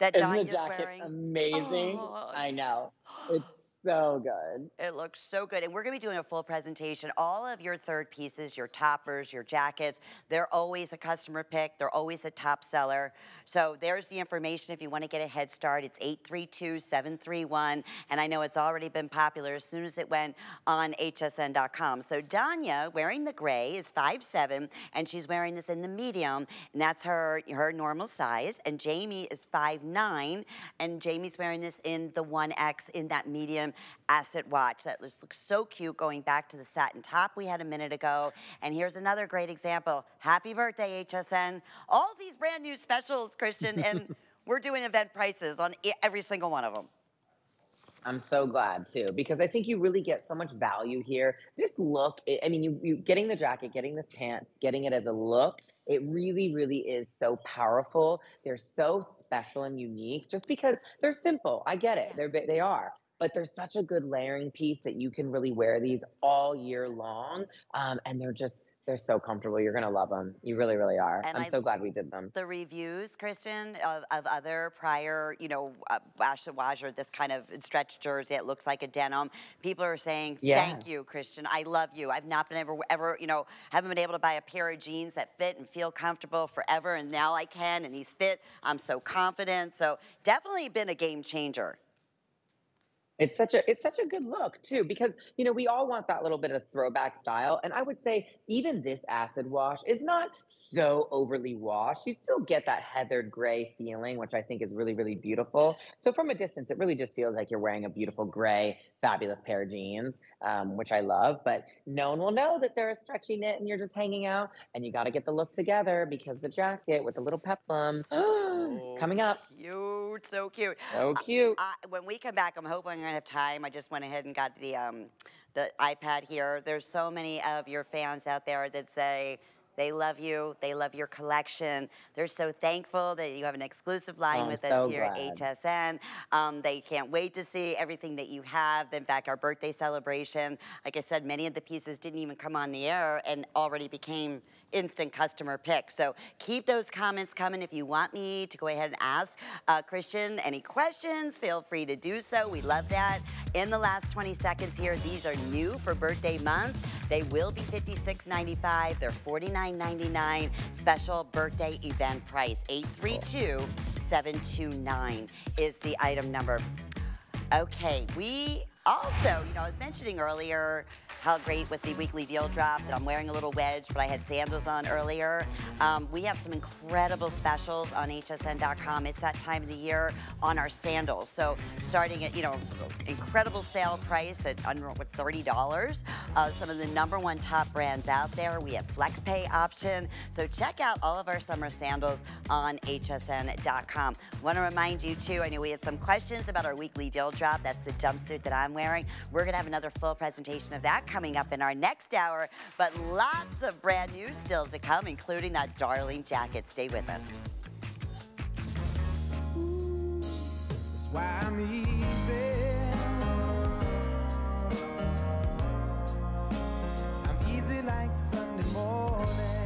Speaker 1: that
Speaker 2: Isn't jacket
Speaker 1: wearing.
Speaker 2: amazing? Oh. I know. It's so good.
Speaker 1: It looks so good. And we're going to be doing a full presentation. All of your third pieces, your toppers, your jackets, they're always a customer pick. They're always a top seller. So there's the information if you want to get a head start. It's 832-731. And I know it's already been popular as soon as it went on hsn.com. So Danya, wearing the gray, is 5'7", and she's wearing this in the medium, and that's her, her normal size. And Jamie is 5'9", and Jamie's wearing this in the 1X in that medium acid wash. That just looks so cute going back to the satin top we had a minute ago. And here's another great example. Happy birthday, HSN. All these brand new specials, Christian, and (laughs) we're doing event prices on every single one of them.
Speaker 2: I'm so glad too, because I think you really get so much value here. This look, I mean, you, you getting the jacket, getting this pant, getting it as a look, it really, really is so powerful. They're so special and unique just because they're simple. I get it. They're, they are but they're such a good layering piece that you can really wear these all year long. Um, and they're just, they're so comfortable. You're gonna love them. You really, really are. And I'm I, so glad we did them.
Speaker 1: The reviews, Kristen, of, of other prior, you know, uh, Washer, this kind of stretch jersey, it looks like a denim. People are saying, yeah. thank you, Christian. I love you. I've not been ever, ever, you know, haven't been able to buy a pair of jeans that fit and feel comfortable forever, and now I can, and these fit. I'm so confident. So definitely been a game changer.
Speaker 2: It's such a it's such a good look too because you know we all want that little bit of throwback style and I would say even this acid wash is not so overly washed. You still get that heathered gray feeling which I think is really really beautiful. So from a distance it really just feels like you're wearing a beautiful gray fabulous pair of jeans um, which I love but no one will know that they're a stretchy knit and you're just hanging out and you got to get the look together because the jacket with the little peplums (gasps) (gasps) so coming up.
Speaker 1: Cute, so cute.
Speaker 2: So cute. Uh,
Speaker 1: uh, when we come back I'm hoping have time. I just went ahead and got the um, the iPad here. There's so many of your fans out there that say they love you. They love your collection. They're so thankful that you have an exclusive line with us here glad. at HSN. Um, they can't wait to see everything that you have. In fact, our birthday celebration, like I said, many of the pieces didn't even come on the air and already became instant customer pick. So keep those comments coming. If you want me to go ahead and ask uh, Christian any questions, feel free to do so. We love that. In the last 20 seconds here, these are new for birthday month. They will be $56.95. They're $49.99 special birthday event price. 832-729 is the item number. Okay, we also, you know, I was mentioning earlier how great with the weekly deal drop that I'm wearing a little wedge, but I had sandals on earlier. Um, we have some incredible specials on hsn.com. It's that time of the year on our sandals. So starting at, you know, incredible sale price at under what, $30. Uh, some of the number one top brands out there. We have flex pay option. So check out all of our summer sandals on hsn.com. Want to remind you too, I know we had some questions about our weekly deal drop. That's the jumpsuit that I'm wearing. We're going to have another full presentation of that coming up in our next hour, but lots of brand new still to come, including that darling jacket. Stay with us. like Sunday morning.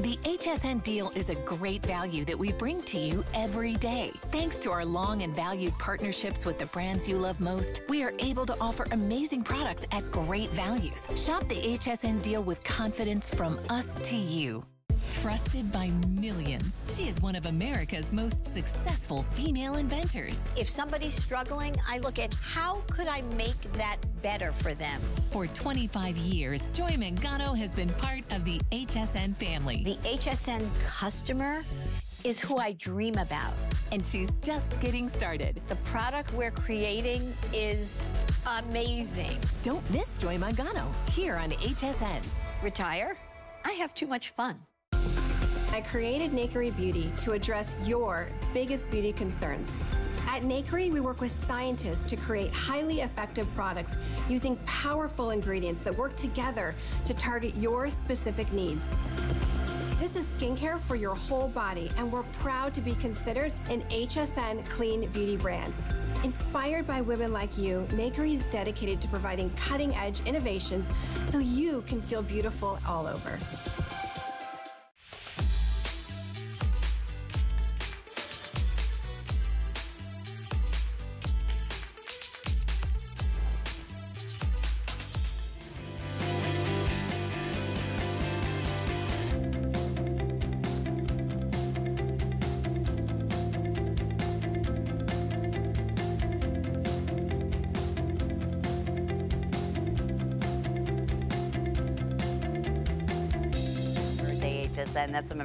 Speaker 3: The HSN deal is a great value that we bring to you every day. Thanks to our long and valued partnerships with the brands you love most, we are able to offer amazing products at great values. Shop the HSN deal with confidence from us to you. Trusted by millions, she is one of America's most successful female inventors.
Speaker 4: If somebody's struggling, I look at how could I make that better for them.
Speaker 3: For 25 years, Joy Mangano has been part of the HSN family.
Speaker 4: The HSN customer is who I dream about.
Speaker 3: And she's just getting started.
Speaker 4: The product we're creating is amazing.
Speaker 3: Don't miss Joy Mangano here on HSN.
Speaker 4: Retire? I have too much fun.
Speaker 5: I created Nakery Beauty to address your biggest beauty concerns. At Nakery, we work with scientists to create highly effective products using powerful ingredients that work together to target your specific needs. This is skincare for your whole body, and we're proud to be considered an HSN clean beauty brand. Inspired by women like you, Nakery is dedicated to providing cutting edge innovations so you can feel beautiful all over.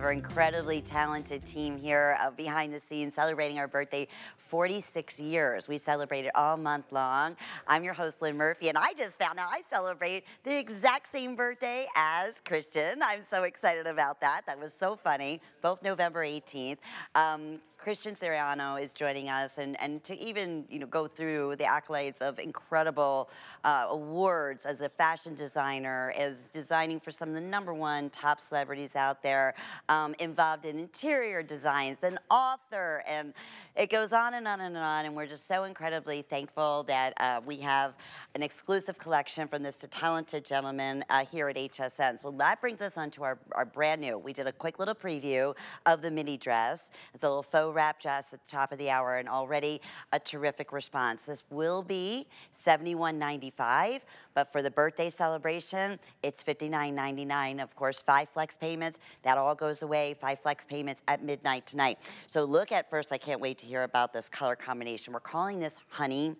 Speaker 1: Our incredibly talented team here uh, behind the scenes celebrating our birthday 46 years. We celebrated all month long. I'm your host, Lynn Murphy, and I just found out I celebrate the exact same birthday as Christian. I'm so excited about that. That was so funny. Both November 18th. Um, Christian Siriano is joining us and, and to even you know go through the accolades of incredible uh, awards as a fashion designer, as designing for some of the number one top celebrities out there, um, involved in interior designs, an author, and it goes on and on and on. And we're just so incredibly thankful that uh, we have an exclusive collection from this talented gentleman uh, here at HSN. So that brings us on to our, our brand new. We did a quick little preview of the mini dress. It's a little faux wrap dress at the top of the hour and already a terrific response. This will be $71.95, but for the birthday celebration, it's $59.99. Of course, five flex payments. That all goes away. Five flex payments at midnight tonight. So look at first, I can't wait to hear about this color combination. We're calling this honey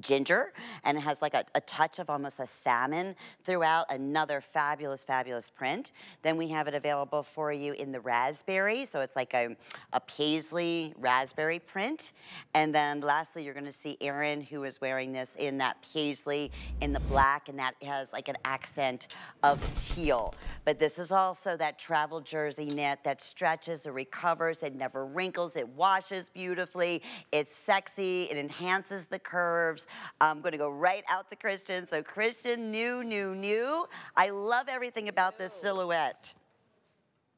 Speaker 1: ginger and it has like a, a, touch of almost a salmon throughout another fabulous fabulous print. Then we have it available for you in the raspberry so it's like a, a paisley raspberry print. And then lastly you're going to see Erin who is wearing this in that paisley in the black and that has like an accent of teal. But this is also that travel jersey knit that stretches it recovers it never wrinkles it washes beautifully. It's sexy it enhances the curves I'm going to go right out to Christian. So Christian, new, new, new. I love everything about this silhouette.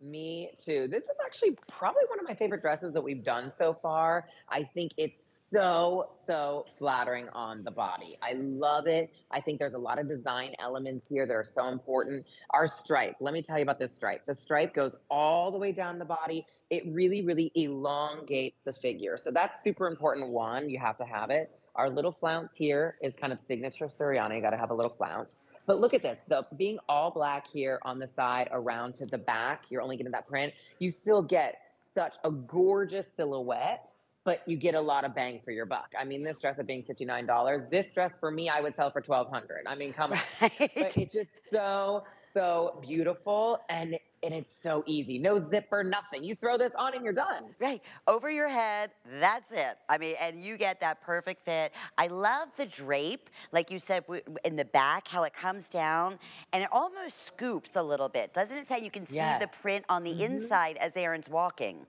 Speaker 2: Me too. This is actually probably one of my favorite dresses that we've done so far. I think it's so, so flattering on the body. I love it. I think there's a lot of design elements here that are so important. Our stripe, let me tell you about this stripe. The stripe goes all the way down the body. It really, really elongates the figure. So that's super important. One, you have to have it. Our little flounce here is kind of signature Siriano. You got to have a little flounce. But look at this, the being all black here on the side around to the back, you're only getting that print. You still get such a gorgeous silhouette, but you get a lot of bang for your buck. I mean, this dress at being $59, this dress for me, I would sell for 1200 I mean, come on. (laughs) Right. But it's just so, so beautiful. And and it's so easy. No zipper, nothing. You throw this on and you're done.
Speaker 1: Right. Over your head, that's it. I mean, and you get that perfect fit. I love the drape, like you said in the back, how it comes down and it almost scoops a little bit. Doesn't it say you can see yes. the print on the mm -hmm. inside as Erin's walking?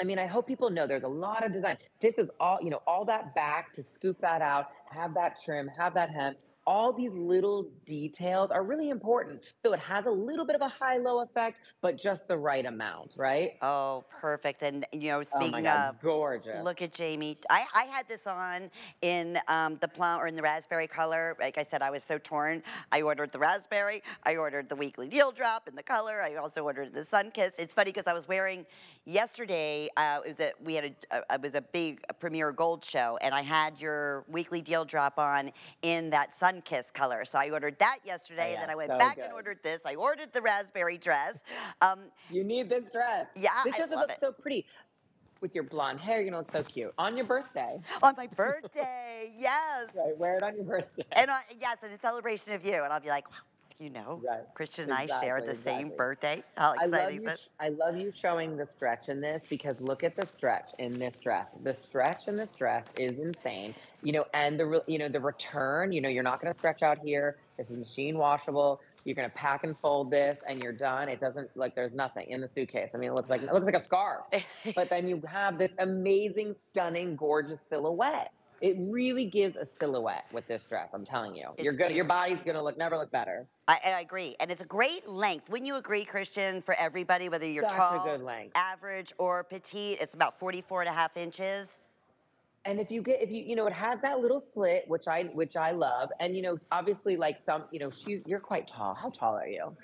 Speaker 2: I mean, I hope people know there's a lot of design. This is all, you know, all that back to scoop that out, have that trim, have that hem all these little details are really important. So it has a little bit of a high low effect, but just the right amount, right?
Speaker 1: Oh, perfect. And, you know, speaking
Speaker 2: oh
Speaker 1: of,
Speaker 2: gorgeous.
Speaker 1: Look at Jamie. I, I had this on in um, the plum or in the raspberry color. Like I said, I was so torn. I ordered the raspberry. I ordered the weekly deal drop in the color. I also ordered the sun kiss. It's funny because I was wearing yesterday. Uh, it was a we had a, a it was a big premiere gold show, and I had your weekly deal drop on in that sun Kiss color. So I ordered that yesterday, oh, yeah, and then I went so back good. and ordered this. I ordered the raspberry dress. Um,
Speaker 2: you need this dress.
Speaker 1: Yeah,
Speaker 2: this
Speaker 1: dress
Speaker 2: looks so pretty. With your blonde hair, you're gonna look so cute on your birthday.
Speaker 1: On my (laughs) birthday, yes.
Speaker 2: Right, wear it on your birthday.
Speaker 1: And uh, yes, in a celebration of you, and I'll be like, wow, you know, right. Christian and I share the exactly. same birthday. How exciting
Speaker 2: I love, you, I love you showing the stretch in this because look at the stretch in this dress. The stretch in this dress is insane. You know, and the you know the return. You know, you're not going to stretch out here. This is machine washable. You're going to pack and fold this, and you're done. It doesn't like there's nothing in the suitcase. I mean, it looks like it looks like a scarf. (laughs) but then you have this amazing, stunning, gorgeous silhouette. It really gives a silhouette with this dress. I'm telling you, it's you're gonna, your body's gonna look never look better.
Speaker 1: I, I, agree, and it's a great length. Wouldn't you agree, Christian? For everybody, whether you're
Speaker 2: Such
Speaker 1: tall, average, or petite, it's about 44 and a half inches.
Speaker 2: And if you get, if you, you know, it has that little slit, which I, which I love, and you know, obviously, like some, you know, she's, you're quite tall. How tall are you?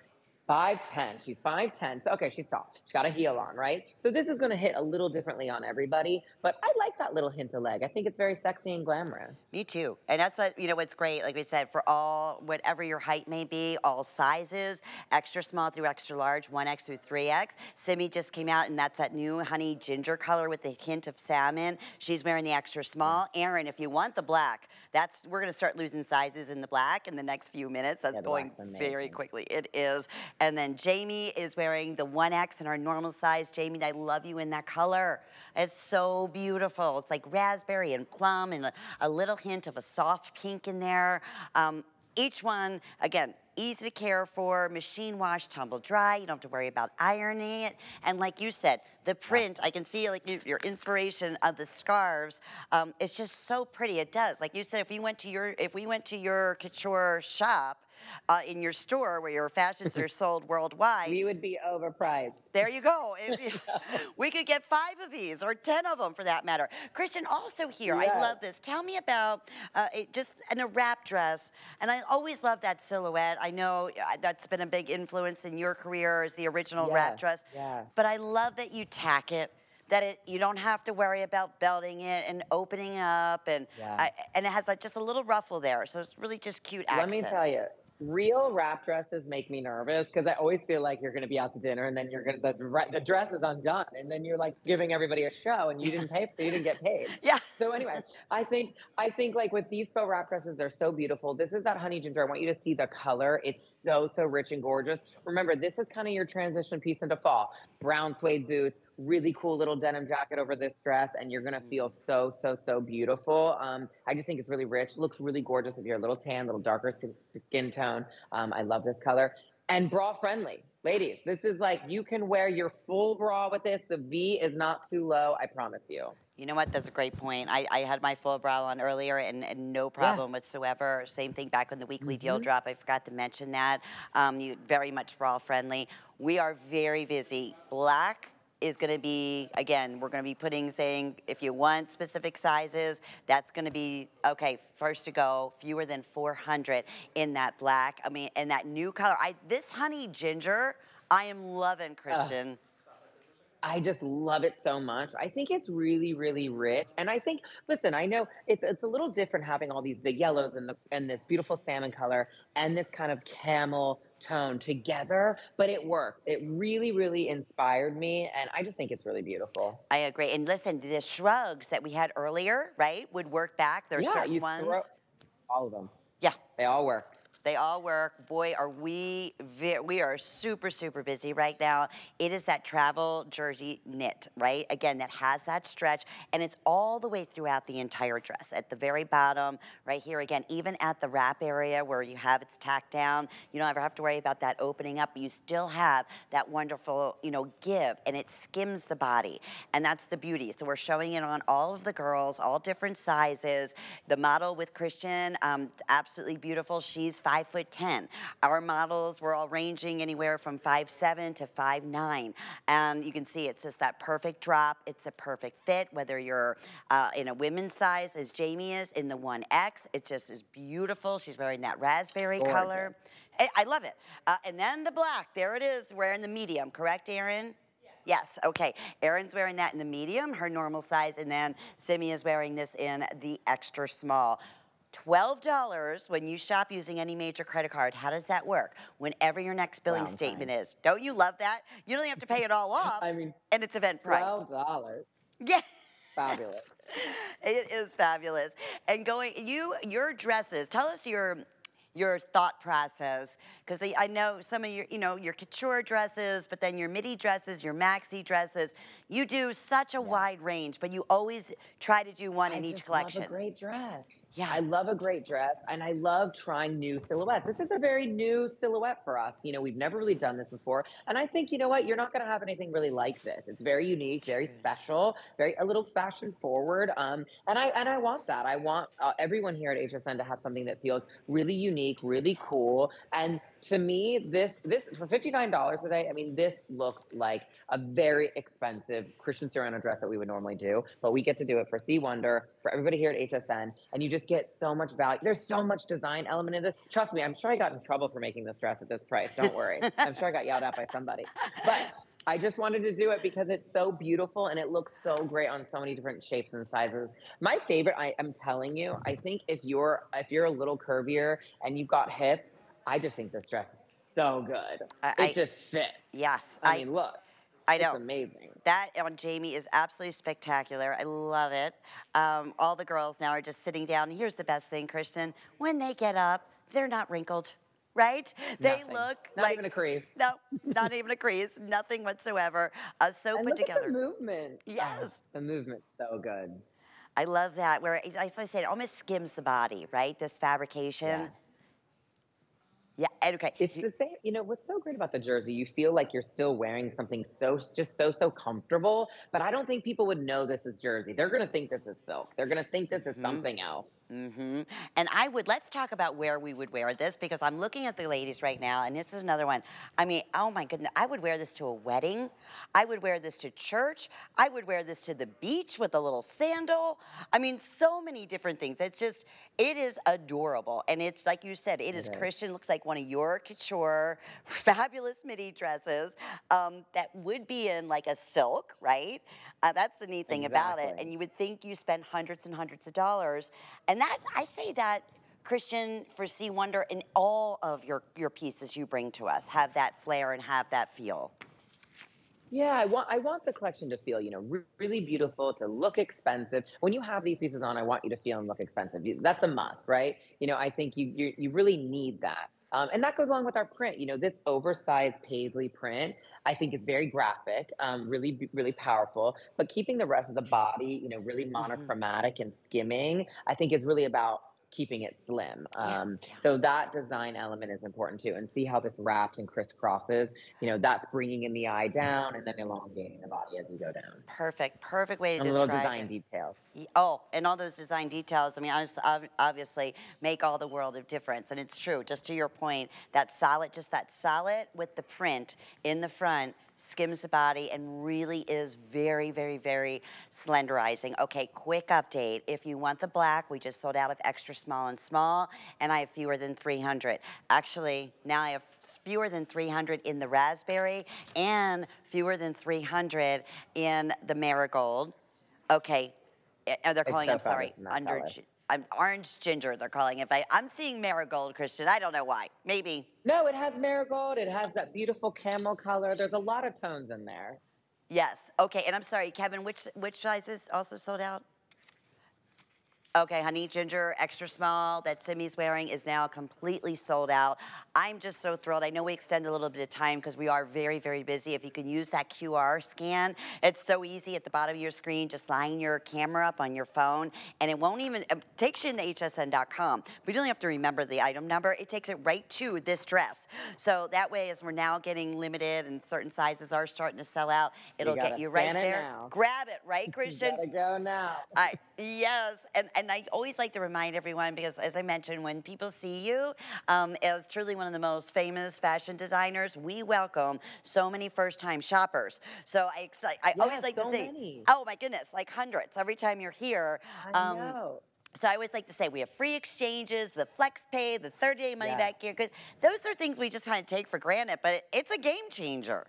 Speaker 2: Five ten. She's five ten. So okay, she's tall. She's got a heel on, right? So this is going to hit a little differently on everybody. But I like that little hint of leg. I think it's very sexy and glamorous.
Speaker 1: Me too. And that's what you know. What's great, like we said, for all whatever your height may be, all sizes, extra small through extra large, one X through three X. Simi just came out, and that's that new honey ginger color with the hint of salmon. She's wearing the extra small. Erin, if you want the black, that's we're going to start losing sizes in the black in the next few minutes. That's yeah, going very quickly. It is. And then Jamie is wearing the 1X in our normal size. Jamie, I love you in that color. It's so beautiful. It's like raspberry and plum and a, a little hint of a soft pink in there. Um, each one, again, easy to care for, machine wash, tumble dry. You don't have to worry about ironing it. And like you said, the print, I can see like your inspiration of the scarves. Um, it's just so pretty. It does. Like you said, if we went to your if we went to your couture shop, uh, in your store where your fashions are sold worldwide.
Speaker 2: We would be overpriced.
Speaker 1: There you go. (laughs) we could get five of these or 10 of them for that matter. Christian, also here, yes. I love this. Tell me about uh, it, just in a wrap dress. And I always love that silhouette. I know uh, that's been a big influence in your career as the original yes. wrap dress.
Speaker 2: Yeah.
Speaker 1: But I love that you tack it that it you don't have to worry about belting it and opening up and yeah. uh, and it has like just a little ruffle there so it's really just cute accent.
Speaker 2: Let me tell you real wrap dresses make me nervous because I always feel like you're going to be out to dinner and then you're going to the, the dress is undone and then you're like giving everybody a show and you didn't pay you didn't get paid. (laughs)
Speaker 1: Yeah.
Speaker 2: So anyway, I think I think like with these faux wrap dresses, they're so beautiful. This is that honey ginger. I want you to see the color. It's so so rich and gorgeous. Remember, this is kind of your transition piece into fall. Brown suede boots, really cool little denim jacket over this dress, and you're gonna feel so so so beautiful. Um, I just think it's really rich. Looks really gorgeous if you're a little tan, little darker skin tone. Um, I love this color and bra friendly. Ladies, this is like you can wear your full bra with this. The V is not too low, I promise you.
Speaker 1: You know what? That's a great point. I, I had my full bra on earlier and, and no problem yeah. whatsoever. Same thing back on the weekly mm -hmm. deal mm-hmm. drop. I forgot to mention that. Um, you very much bra friendly. We are very busy. Black is going to be, again, we're going to be putting, saying, if you want specific sizes, that's going to be, okay, first to go, fewer than 400 in that black. I mean, in that new color. I This honey ginger, I am loving, Christian. Uh.
Speaker 2: I just love it so much. I think it's really, really rich. And I think, listen, I know it's it's a little different having all these the yellows and the and this beautiful salmon color and this kind of camel tone together, but it works. It really, really inspired me, and I just think it's really beautiful.
Speaker 1: I agree. And listen, the shrugs that we had earlier, right, would work back. There's yeah, certain ones. Throw,
Speaker 2: all of them.
Speaker 1: Yeah.
Speaker 2: They all work.
Speaker 1: They all work. Boy, are we we are super super busy right now. It is that travel jersey knit, right? Again, that has that stretch, and it's all the way throughout the entire dress. At the very bottom, right here again, even at the wrap area where you have it's tacked down, you don't ever have to worry about that opening up. You still have that wonderful, you know, give, and it skims the body, and that's the beauty. So we're showing it on all of the girls, all different sizes. The model with Christian, um, absolutely beautiful. She's five five foot 10. Our models were all ranging anywhere from five seven to five nine, And you can see it's just that perfect drop. It's a perfect fit, whether you're uh, in a women's size as Jamie is in the 1X. It just is beautiful. She's wearing that raspberry Gorgeous. color. I, I love it. Uh, and then the black, there it is, wearing the medium, correct, Erin? Yes, okay. Erin's wearing that in the medium, her normal size, and then Simi is wearing this in the extra small. $12 when you shop using any major credit card. How does that work? Whenever your next billing statement is. Don't you love that? You don't have to pay it all (laughs) off.
Speaker 2: I mean,
Speaker 1: and it's event price.
Speaker 2: $12.
Speaker 1: Yeah.
Speaker 2: Fabulous. (laughs)
Speaker 1: it is fabulous. And going, you, your dresses, tell us your your thought process because I know some of your, you know, your couture dresses, but then your midi dresses, your maxi dresses. You do such a yeah. wide range, but you always try to do one
Speaker 2: I
Speaker 1: in each collection.
Speaker 2: Great dress.
Speaker 1: Yeah.
Speaker 2: I love a great dress and I love trying new silhouettes. This is a very new silhouette for us. You know, we've never really done this before. And I think, you know what, you're not going to have anything really like this. It's very unique, very special, very a little fashion forward. Um, and I and I want that. I want uh, everyone here at HSN to have something that feels really unique, really cool. And to me, this this for fifty nine dollars today. I mean, this looks like a very expensive Christian Siriano dress that we would normally do, but we get to do it for C Wonder for everybody here at HSN, and you just get so much value. There's so much design element in this. Trust me, I'm sure I got in trouble for making this dress at this price. Don't worry, (laughs) I'm sure I got yelled at by somebody, but. I just wanted to do it because it's so beautiful and it looks so great on so many different shapes and sizes. My favorite, I am telling you, I think if you're if you're a little curvier and you've got hips, I just think this dress is so good. I, it just fits.
Speaker 1: Yes.
Speaker 2: I, I mean, look.
Speaker 1: I know.
Speaker 2: It's amazing.
Speaker 1: That on Jamie is absolutely spectacular. I love it. Um, all the girls now are just sitting down. Here's the best thing, Kristen. When they get up, they're not wrinkled. right? They
Speaker 2: Nothing.
Speaker 1: look
Speaker 2: Not
Speaker 1: like
Speaker 2: even a crease.
Speaker 1: no, not even a crease, nothing whatsoever. Uh, so
Speaker 2: And
Speaker 1: put
Speaker 2: look
Speaker 1: together.
Speaker 2: At the movement. Oh,
Speaker 1: Yes.
Speaker 2: the movement's so good.
Speaker 1: I love that. Where, as I said, it almost skims the body, right? This fabrication.
Speaker 2: Yeah.
Speaker 1: Yeah. okay.
Speaker 2: It's the same. You know what's so great about the jersey? You feel like you're still wearing something so just so so comfortable. But I don't think people would know this is jersey. They're gonna think this is silk. They're gonna think this is mm-hmm. something else.
Speaker 1: Hmm And I would, let's talk about where we would wear this because I'm looking at the ladies right now, and this is another one. I mean, oh my goodness, I would wear this to a wedding. I would wear this to church. I would wear this to the beach with a little sandal. I mean, so many different things. It's just, it is adorable. And it's like you said, it is
Speaker 2: is.
Speaker 1: Christian, looks like one of your couture, (laughs) fabulous midi dresses um, that would be in like a silk, right? Uh, that's the neat thing about it. And you would think you spend hundreds and hundreds of dollars. And that I say that Christian for C Wonder in all of your your pieces you bring to us have that flair and have that feel.
Speaker 2: Yeah, I want I want the collection to feel, you know, re- really beautiful, to look expensive. When you have these pieces on, I want you to feel and look expensive. That's a must, right? You know, I think you you, you really need that. Um, and that goes along with our print. You know, this oversized paisley print, I think is very graphic, um, really, really powerful. But keeping the rest of the body, you know, really monochromatic and skimming, I think is really about keeping it slim. Um, So that design element is important too. And see how this wraps and crisscrosses. You know, that's bringing in the eye down and then elongating the body as you go down.
Speaker 1: Perfect, perfect way to
Speaker 2: And little
Speaker 1: describe
Speaker 2: design
Speaker 1: it.
Speaker 2: details.
Speaker 1: Oh, and all those design details, I mean, ob- obviously make all the world of difference. And it's true, just to your point, that solid, just that solid with the print in the front skims the body and really is very, very, very slenderizing. Okay, quick update. If you want the black, we just sold out of extra small and small, and I have fewer than 300. Actually, now I have fewer than 300 in the raspberry and fewer than 300 in the marigold. Okay, eh, they're calling.
Speaker 2: so
Speaker 1: I'm sorry, under. I'm orange ginger. They're calling it. But I'm seeing marigold, Christian. I don't know why. Maybe.
Speaker 2: No, it has marigold. It has that beautiful camel color. There's a lot of tones in there.
Speaker 1: Yes. Okay. And I'm sorry, Kevin. Which which size is also sold out? Okay, honey ginger, extra small that Simi's wearing is now completely sold out. I'm just so thrilled. I know we extend a little bit of time because we are very, very busy. If you can use that QR scan, it's so easy at the bottom of your screen. Just line your camera up on your phone, and it won't even it takes you into hsn.com. You don't have to remember the item number. It takes it right to this dress. So that way, as we're now getting limited and certain sizes are starting to sell out, it'll get you right there.
Speaker 2: now.
Speaker 1: Grab it, right, (laughs) Christian?
Speaker 2: you Gotta go now.
Speaker 1: I, yes, and, and I always like to remind everyone because, as I mentioned, when people see you um, as truly one of the most famous fashion designers, we welcome so many first-time shoppers. So I, I always
Speaker 2: Yeah,
Speaker 1: like
Speaker 2: so
Speaker 1: to say,
Speaker 2: many.
Speaker 1: oh my goodness, like hundreds every time you're here.
Speaker 2: I
Speaker 1: Um,
Speaker 2: know.
Speaker 1: So I always like to say we have free exchanges, the flex pay, the 30-day money
Speaker 2: Yes.
Speaker 1: back guarantee. because those are things we just kind of take for granted, but it's a game changer.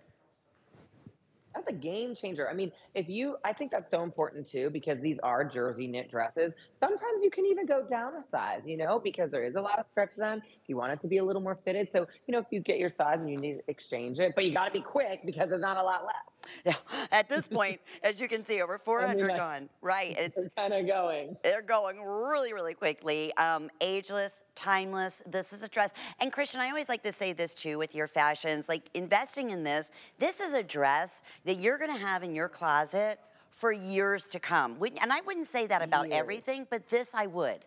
Speaker 2: That's a game changer. I mean, if you, I think that's so important too, because these are jersey knit dresses. Sometimes you can even go down a size, you know, because there is a lot of stretch to them. If you want it to be a little more fitted. So, you know, if you get your size and you need to exchange it, but you got to be quick because there's not a lot left.
Speaker 1: Yeah, (laughs) at this point, as you can see, over (laughs) 400
Speaker 2: I-
Speaker 1: gone. Right, (laughs) it's
Speaker 2: It's kind of going.
Speaker 1: They're going really, really quickly. Um, ageless, timeless. This is a dress. And Christian, I always like to say this too with your fashions. Like investing in this, this is a dress that you're going to have in your closet for years to come. And I wouldn't say that about
Speaker 2: Years.
Speaker 1: everything, but this I would.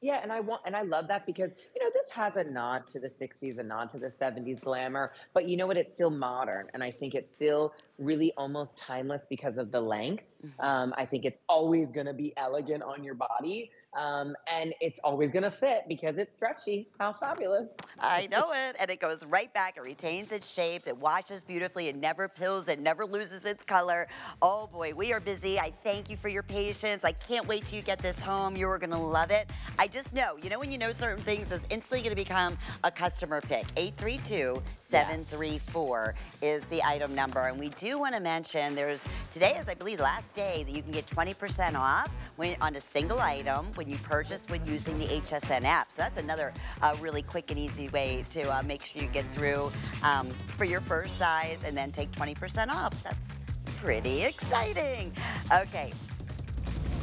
Speaker 2: Yeah, and I want and I love that because you know this has a nod to the 60s, a nod to the 70s glamour, but you know what? It's still modern, and I think it's still really almost timeless because of the length. Um, I think it's always going to be elegant on your body, um, and it's always going to fit because it's stretchy. How fabulous!
Speaker 1: I know it, and it goes right back. It retains its shape. It washes beautifully. It never pills. It never loses its color. Oh boy, we are busy. I thank you for your patience. I can't wait till you get this home. You are gonna love it. I just know, you know, when you know certain things, it's instantly gonna become a customer pick. 832-734 is the item number, and we do want to mention there's today is, I believe, the last day that you can get 20% off when on a single item when you purchase when using the HSN app. So that's another uh, really quick and easy way to uh, make sure you get through um, for your first size and then take 20% off. That's pretty exciting. Okay,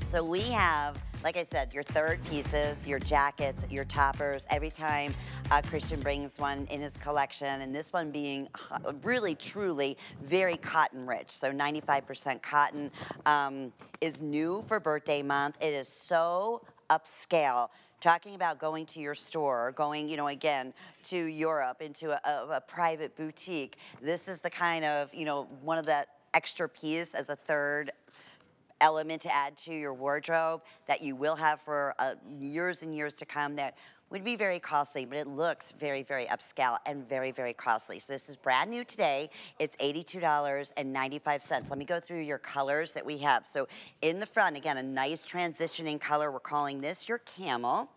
Speaker 1: so we have like I said, your third pieces, your jackets, your toppers, every time uh, Christian brings one in his collection, and this one being uh, really, truly very cotton rich. So 95% cotton um, is new for birthday month. It is so upscale talking about going to your store, going, you know, again, to Europe, into a, a, a, private boutique. This is the kind of, you know, one of that extra piece as a third element to add to your wardrobe that you will have for uh, years and years to come that would be very costly, but it looks very, very upscale and very, very costly. So this is brand new today. It's $82.95. Let me go through your colors that we have. So in the front, again, a nice transitioning color. We're calling this your camel.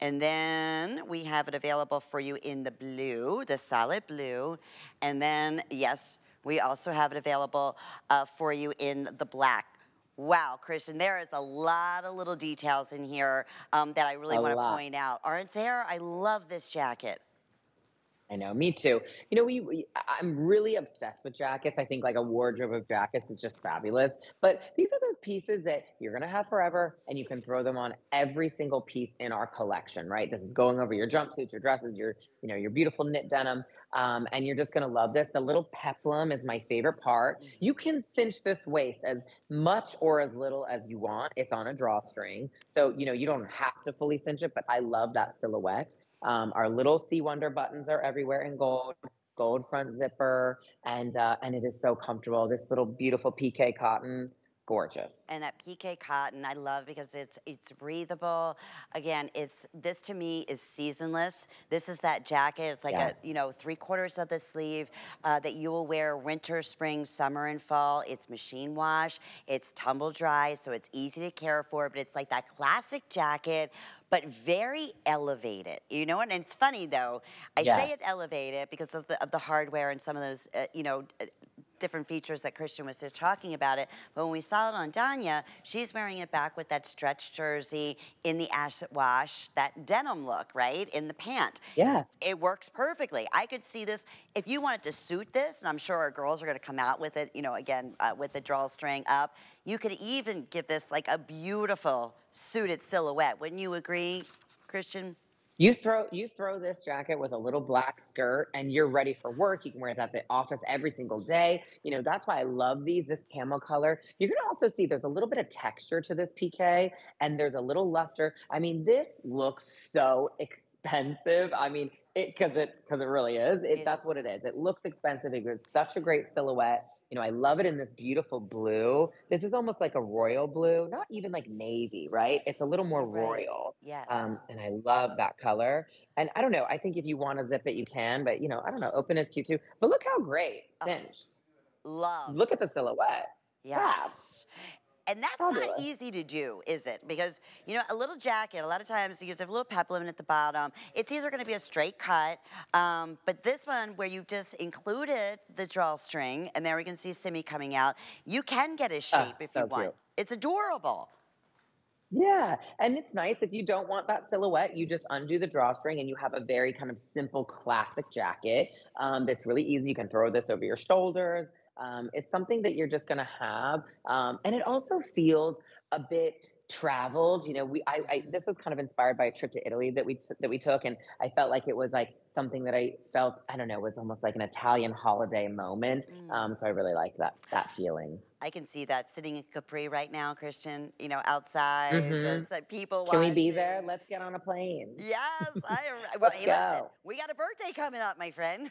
Speaker 1: And then we have it available for you in the blue, the solid blue. And then, yes, we also have it available uh, for you in the black. Wow, Christian, there is a lot of little details in here um, that I really want to point out. Aren't there? I love this jacket.
Speaker 2: I know, me too. You know, we, we, I'm really obsessed with jackets. I think like a wardrobe of jackets is just fabulous. But these are those pieces that you're gonna have forever, and you can throw them on every single piece in our collection, right? This is going over your jumpsuits, your dresses, your you know your beautiful knit denim, um, and you're just gonna love this. The little peplum is my favorite part. Mm-hmm. You can cinch this waist as much or as little as you want. It's on a drawstring, so you know you don't have to fully cinch it, but I love that silhouette. Um, our little C Wonder buttons are everywhere in gold, gold front zipper, and uh, and it is so comfortable. This little beautiful pique cotton gorgeous.
Speaker 1: And that pique cotton, I love because it's it's breathable. Again, it's this to me is seasonless. This is that jacket. It's like yeah. a you know three quarters of the sleeve uh, that you will wear winter, spring, summer, and fall. It's machine wash. It's tumble dry, so it's easy to care for. But it's like that classic jacket but very elevated. You know, what? and it's funny though. I yeah. say it elevated because of the, of the hardware and some of those, uh, you know, different features that Christian was just talking about it. But when we saw it on Danya, she's wearing it back with that stretch jersey in the acid wash, that denim look, right? In the pant.
Speaker 2: Yeah.
Speaker 1: It works perfectly. I could see this, if you wanted to suit this, and I'm sure our girls are gonna come out with it, you know, again, uh, with the drawstring up, you could even give this like a beautiful suited silhouette. Wouldn't you agree, Christian?
Speaker 2: You throw you throw this jacket with a little black skirt and you're ready for work. You can wear it at the office every single day. You know, that's why I love these, this camel color. You can also see there's a little bit of texture to this pique and there's a little luster. I mean, this looks so expensive. I mean, it because it because it really is. It, that's what it is. It looks expensive. It gives such a great silhouette. You know, I love it in this beautiful blue. This is almost like a royal blue, not even like navy, right? It's a little more right. royal.
Speaker 1: Yes.
Speaker 2: Um, and I love that color. And I don't know, I think if you want to zip it, you can, but you know, I don't know, open it's cute too. But look how great, cinched.
Speaker 1: Oh, love.
Speaker 2: Look at the silhouette.
Speaker 1: Yes. Fab. And that's not easy to do, is it? Because, you know, a little jacket, a lot of times you just have a little peplum at the bottom. It's either going to be a straight cut, um, but this one where you just included the drawstring, and there we can see Simi coming out, you can get a shape if you want. Cute. It's adorable.
Speaker 2: Yeah, and it's nice if you don't want that silhouette, you just undo the drawstring and you have a very kind of simple classic jacket um, that's really easy. You can throw this over your shoulders. Um, it's something that you're just going to have. Um, and it also feels a bit traveled you know we I, I, this was kind of inspired by a trip to italy that we t- that we took and i felt like it was like something that i felt i don't know was almost like an italian holiday moment mm. um, so i really liked that that feeling
Speaker 1: I can see that sitting in Capri right now, Christian. You know, outside, mm-hmm. just uh, people.
Speaker 2: Can watching. we be there? Let's get on a plane.
Speaker 1: Yes, I. (laughs) well, hey, listen, we got a birthday coming up, my friend.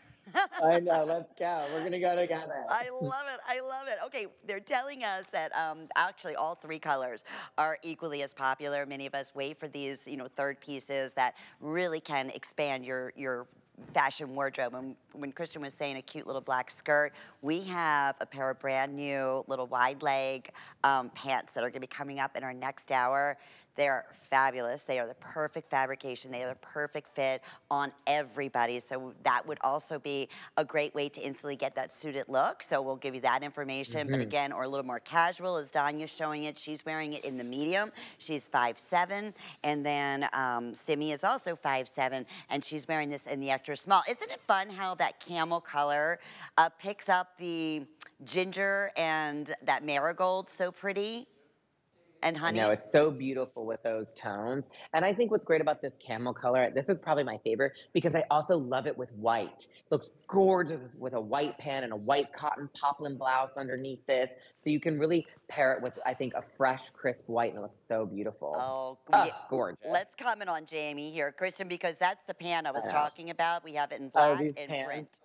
Speaker 2: I know. (laughs) Let's go. We're gonna go together.
Speaker 1: I love it. I love it. Okay, they're telling us that um, actually all three colors are equally as popular. Many of us wait for these, you know, third pieces that really can expand your your fashion wardrobe. And when Christian was saying a cute little black skirt, we have a pair of brand new little wide leg um, pants that are gonna be coming up in our next hour. They're fabulous. They are the perfect fabrication. They are the perfect fit on everybody. So that would also be a great way to instantly get that suited look. So we'll give you that information. Mm -hmm. But mm-hmm. again, or a little more casual, as Danya's showing it, she's wearing it in the medium. She's 5'7", and then um, Simi is also 5'7", and she's wearing this in the extra small. Isn't it fun how that camel color uh, picks up the ginger and that marigold so pretty? And honey,
Speaker 2: no, it's so beautiful with those tones. And I think what's great about this camel color, this is probably my favorite because I also love it with white. Looks gorgeous with a white pant and a white cotton poplin blouse underneath this. So you can really pair it with, I think, a fresh, crisp white, and it looks so beautiful.
Speaker 1: Oh,
Speaker 2: Ah,
Speaker 1: yeah.
Speaker 2: gorgeous.
Speaker 1: Let's comment on Jamie here, Kristen, because that's the pan I was
Speaker 2: Yeah.
Speaker 1: talking about. We have it in
Speaker 2: Oh,
Speaker 1: black and
Speaker 2: pants.
Speaker 1: print.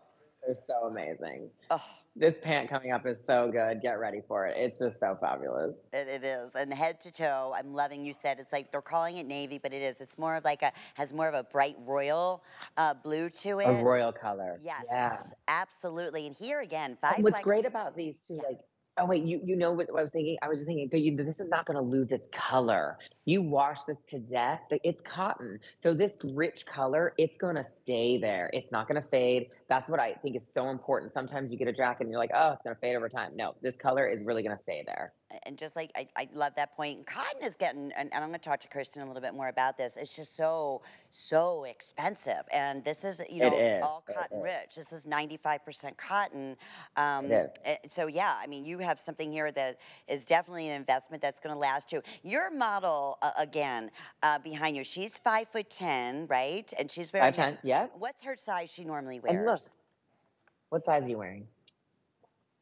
Speaker 2: They're so amazing.
Speaker 1: Oh,
Speaker 2: This pant coming up is so good. Get ready for it. It's just so fabulous.
Speaker 1: it, it is. And head to toe, I'm loving you said it's like they're calling it navy, but it is. It's more of like a, has more of a bright royal uh, blue to it.
Speaker 2: A royal color.
Speaker 1: Yes,
Speaker 2: Yeah.
Speaker 1: absolutely. And here again, five.
Speaker 2: And what's great about these too, like, oh wait, you you know what I was thinking? I was thinking, you, this is not going to lose its color. You wash this to death. It's cotton, so this rich color, it's going to stay there. It's not going to fade. That's what I think is so important. Sometimes you get a jacket and you're like, oh, it's going to fade over time. No, this color is really going to stay there.
Speaker 1: And just like I, I love that point. And cotton is getting, and, and I'm going to talk to Kristen a little bit more about this. It's just so so expensive, and this is you know
Speaker 2: is,
Speaker 1: all cotton rich. This is 95% cotton. Um, eh, So yeah, I mean you have something here that is definitely an investment that's going to last you. Your model uh, again uh, behind you, she's five foot ten, right? And she's wearing.
Speaker 2: Five ten, yeah.
Speaker 1: What's her size? She normally wears.
Speaker 2: What size are you wearing?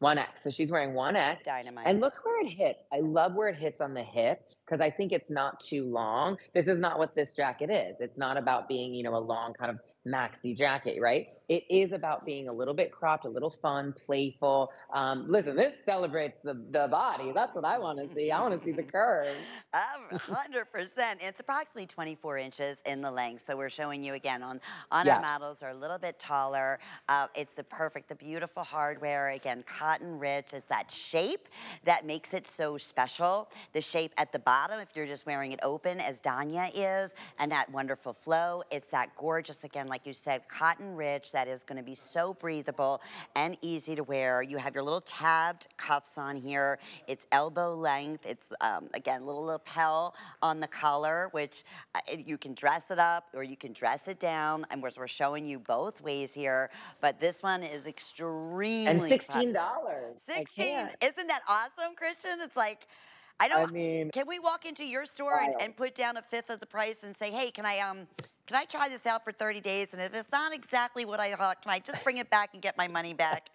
Speaker 2: One X. So she's wearing one X.
Speaker 1: Dynamite.
Speaker 2: And look where it hits. I love where it hits on the hip because I think it's not too long. This is not what this jacket is. It's not about being, you know, a long kind of maxi jacket, right? It is about being a little bit cropped, a little fun, playful. Um, listen, this celebrates the, the body. That's what I want to see. I want to see the curves. (laughs)
Speaker 1: Um, hundred percent. It's approximately 24 inches in the length. So we're showing you again on on our models are a little bit taller. Uh, it's the perfect, the beautiful hardware. Again, cotton rich. It's that shape that makes it so special. The shape at the bottom, if you're just wearing it open, as Danya is, and that wonderful flow. It's that gorgeous again, like you said, cotton rich. That is going to be so breathable and easy to wear. You have your little tabbed cuffs on here. It's elbow length. It's um, again a little lapel on the collar, which uh, you can dress it up or you can dress it down. And we're, we're showing you both ways here, but this one is extremely
Speaker 2: And $16. I
Speaker 1: 16. Isn't that awesome, Christian? It's like, I don't.
Speaker 2: I mean,
Speaker 1: can we walk into your store and, and put down a fifth of the price and say, hey, can I um, can I try this out for 30 days? And if it's not exactly what I thought, can I just bring it back and get my money back?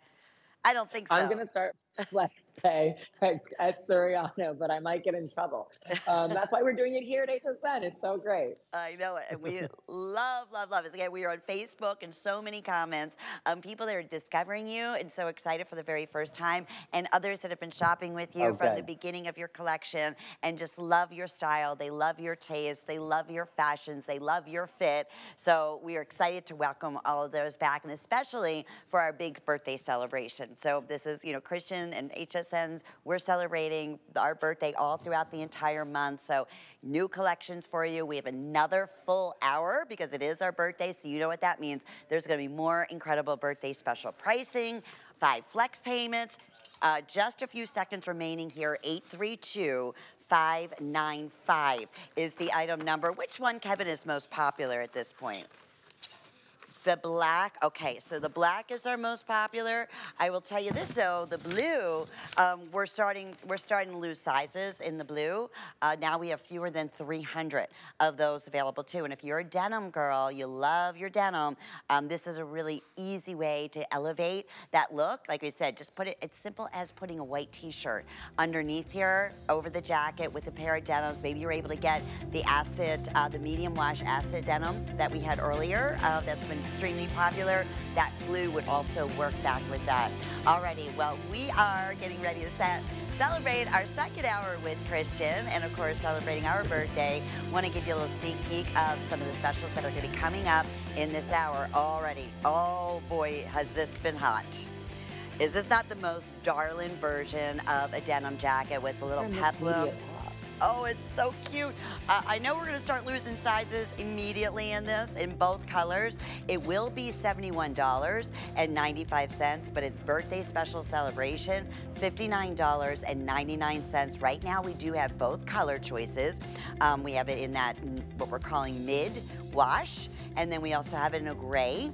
Speaker 1: I don't think so.
Speaker 2: I'm going to start (laughs) flex pay at, at Siriano, but I might get in trouble. Um, that's why we're doing it here at HSN. It's so great.
Speaker 1: I know it. And we (laughs) love, love, love it. Again, we are on Facebook and so many comments. Um, people that are discovering you and so excited for the very first time, and others that have been shopping with you
Speaker 2: Oh,
Speaker 1: from the beginning of your collection and just love your style. They love your taste. They love your fashions. They love your fit. So we are excited to welcome all of those back, and especially for our big birthday celebration. So this is, you know, Christian and HSN's. We're celebrating our birthday all throughout the entire month. So new collections for you. We have another full hour because it is our birthday, so you know what that means. There's going to be more incredible birthday special pricing, five flex payments. Uh, just a few seconds remaining here. 832 595 is the item number. Which one, Kevin, is most popular at this point? The black, okay, so the black is our most popular. I will tell you this though, the blue, um, we're starting we're starting to lose sizes in the blue. Uh, now we have fewer than 300 of those available too. And if you're a denim girl, you love your denim, um, this is a really easy way to elevate that look. Like we said, just put it, it's simple as putting a white t-shirt underneath here over the jacket with a pair of denims. Maybe you're able to get the acid, uh, the medium wash acid denim that we had earlier. Uh, that's been extremely popular. That blue would also work back with that. Alrighty, well, we are getting ready to set, celebrate our second hour with Christian and of course celebrating our birthday. Want to give you a little sneak peek of some of the specials that are going to be coming up in this hour already. Oh boy, has this been hot. Is this not the most darling version of a denim jacket with the little peplum? Oh, it's so cute. Uh, I know we're gonna start losing sizes immediately in this, in both colors. It will be $71.95, but it's birthday special celebration, $59.99. Right now, we do have both color choices. Um, we have it in that, what we're calling mid wash, and then we also have it in a gray.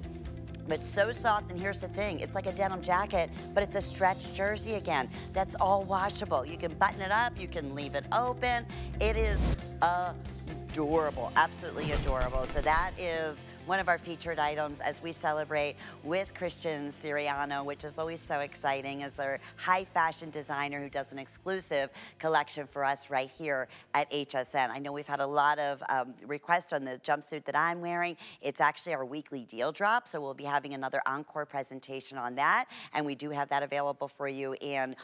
Speaker 1: But so soft. And here's the thing it's like a denim jacket, but it's a stretch jersey again. That's all washable. You can button it up, you can leave it open. It is adorable, absolutely adorable. So that is one of our featured items as we celebrate with Christian Siriano, which is always so exciting as our high fashion designer who does an exclusive collection for us right here at HSN. I know we've had a lot of um, requests on the jumpsuit that I'm wearing. It's actually our weekly deal drop, so we'll be having another encore presentation on that, and we do have that available for you. And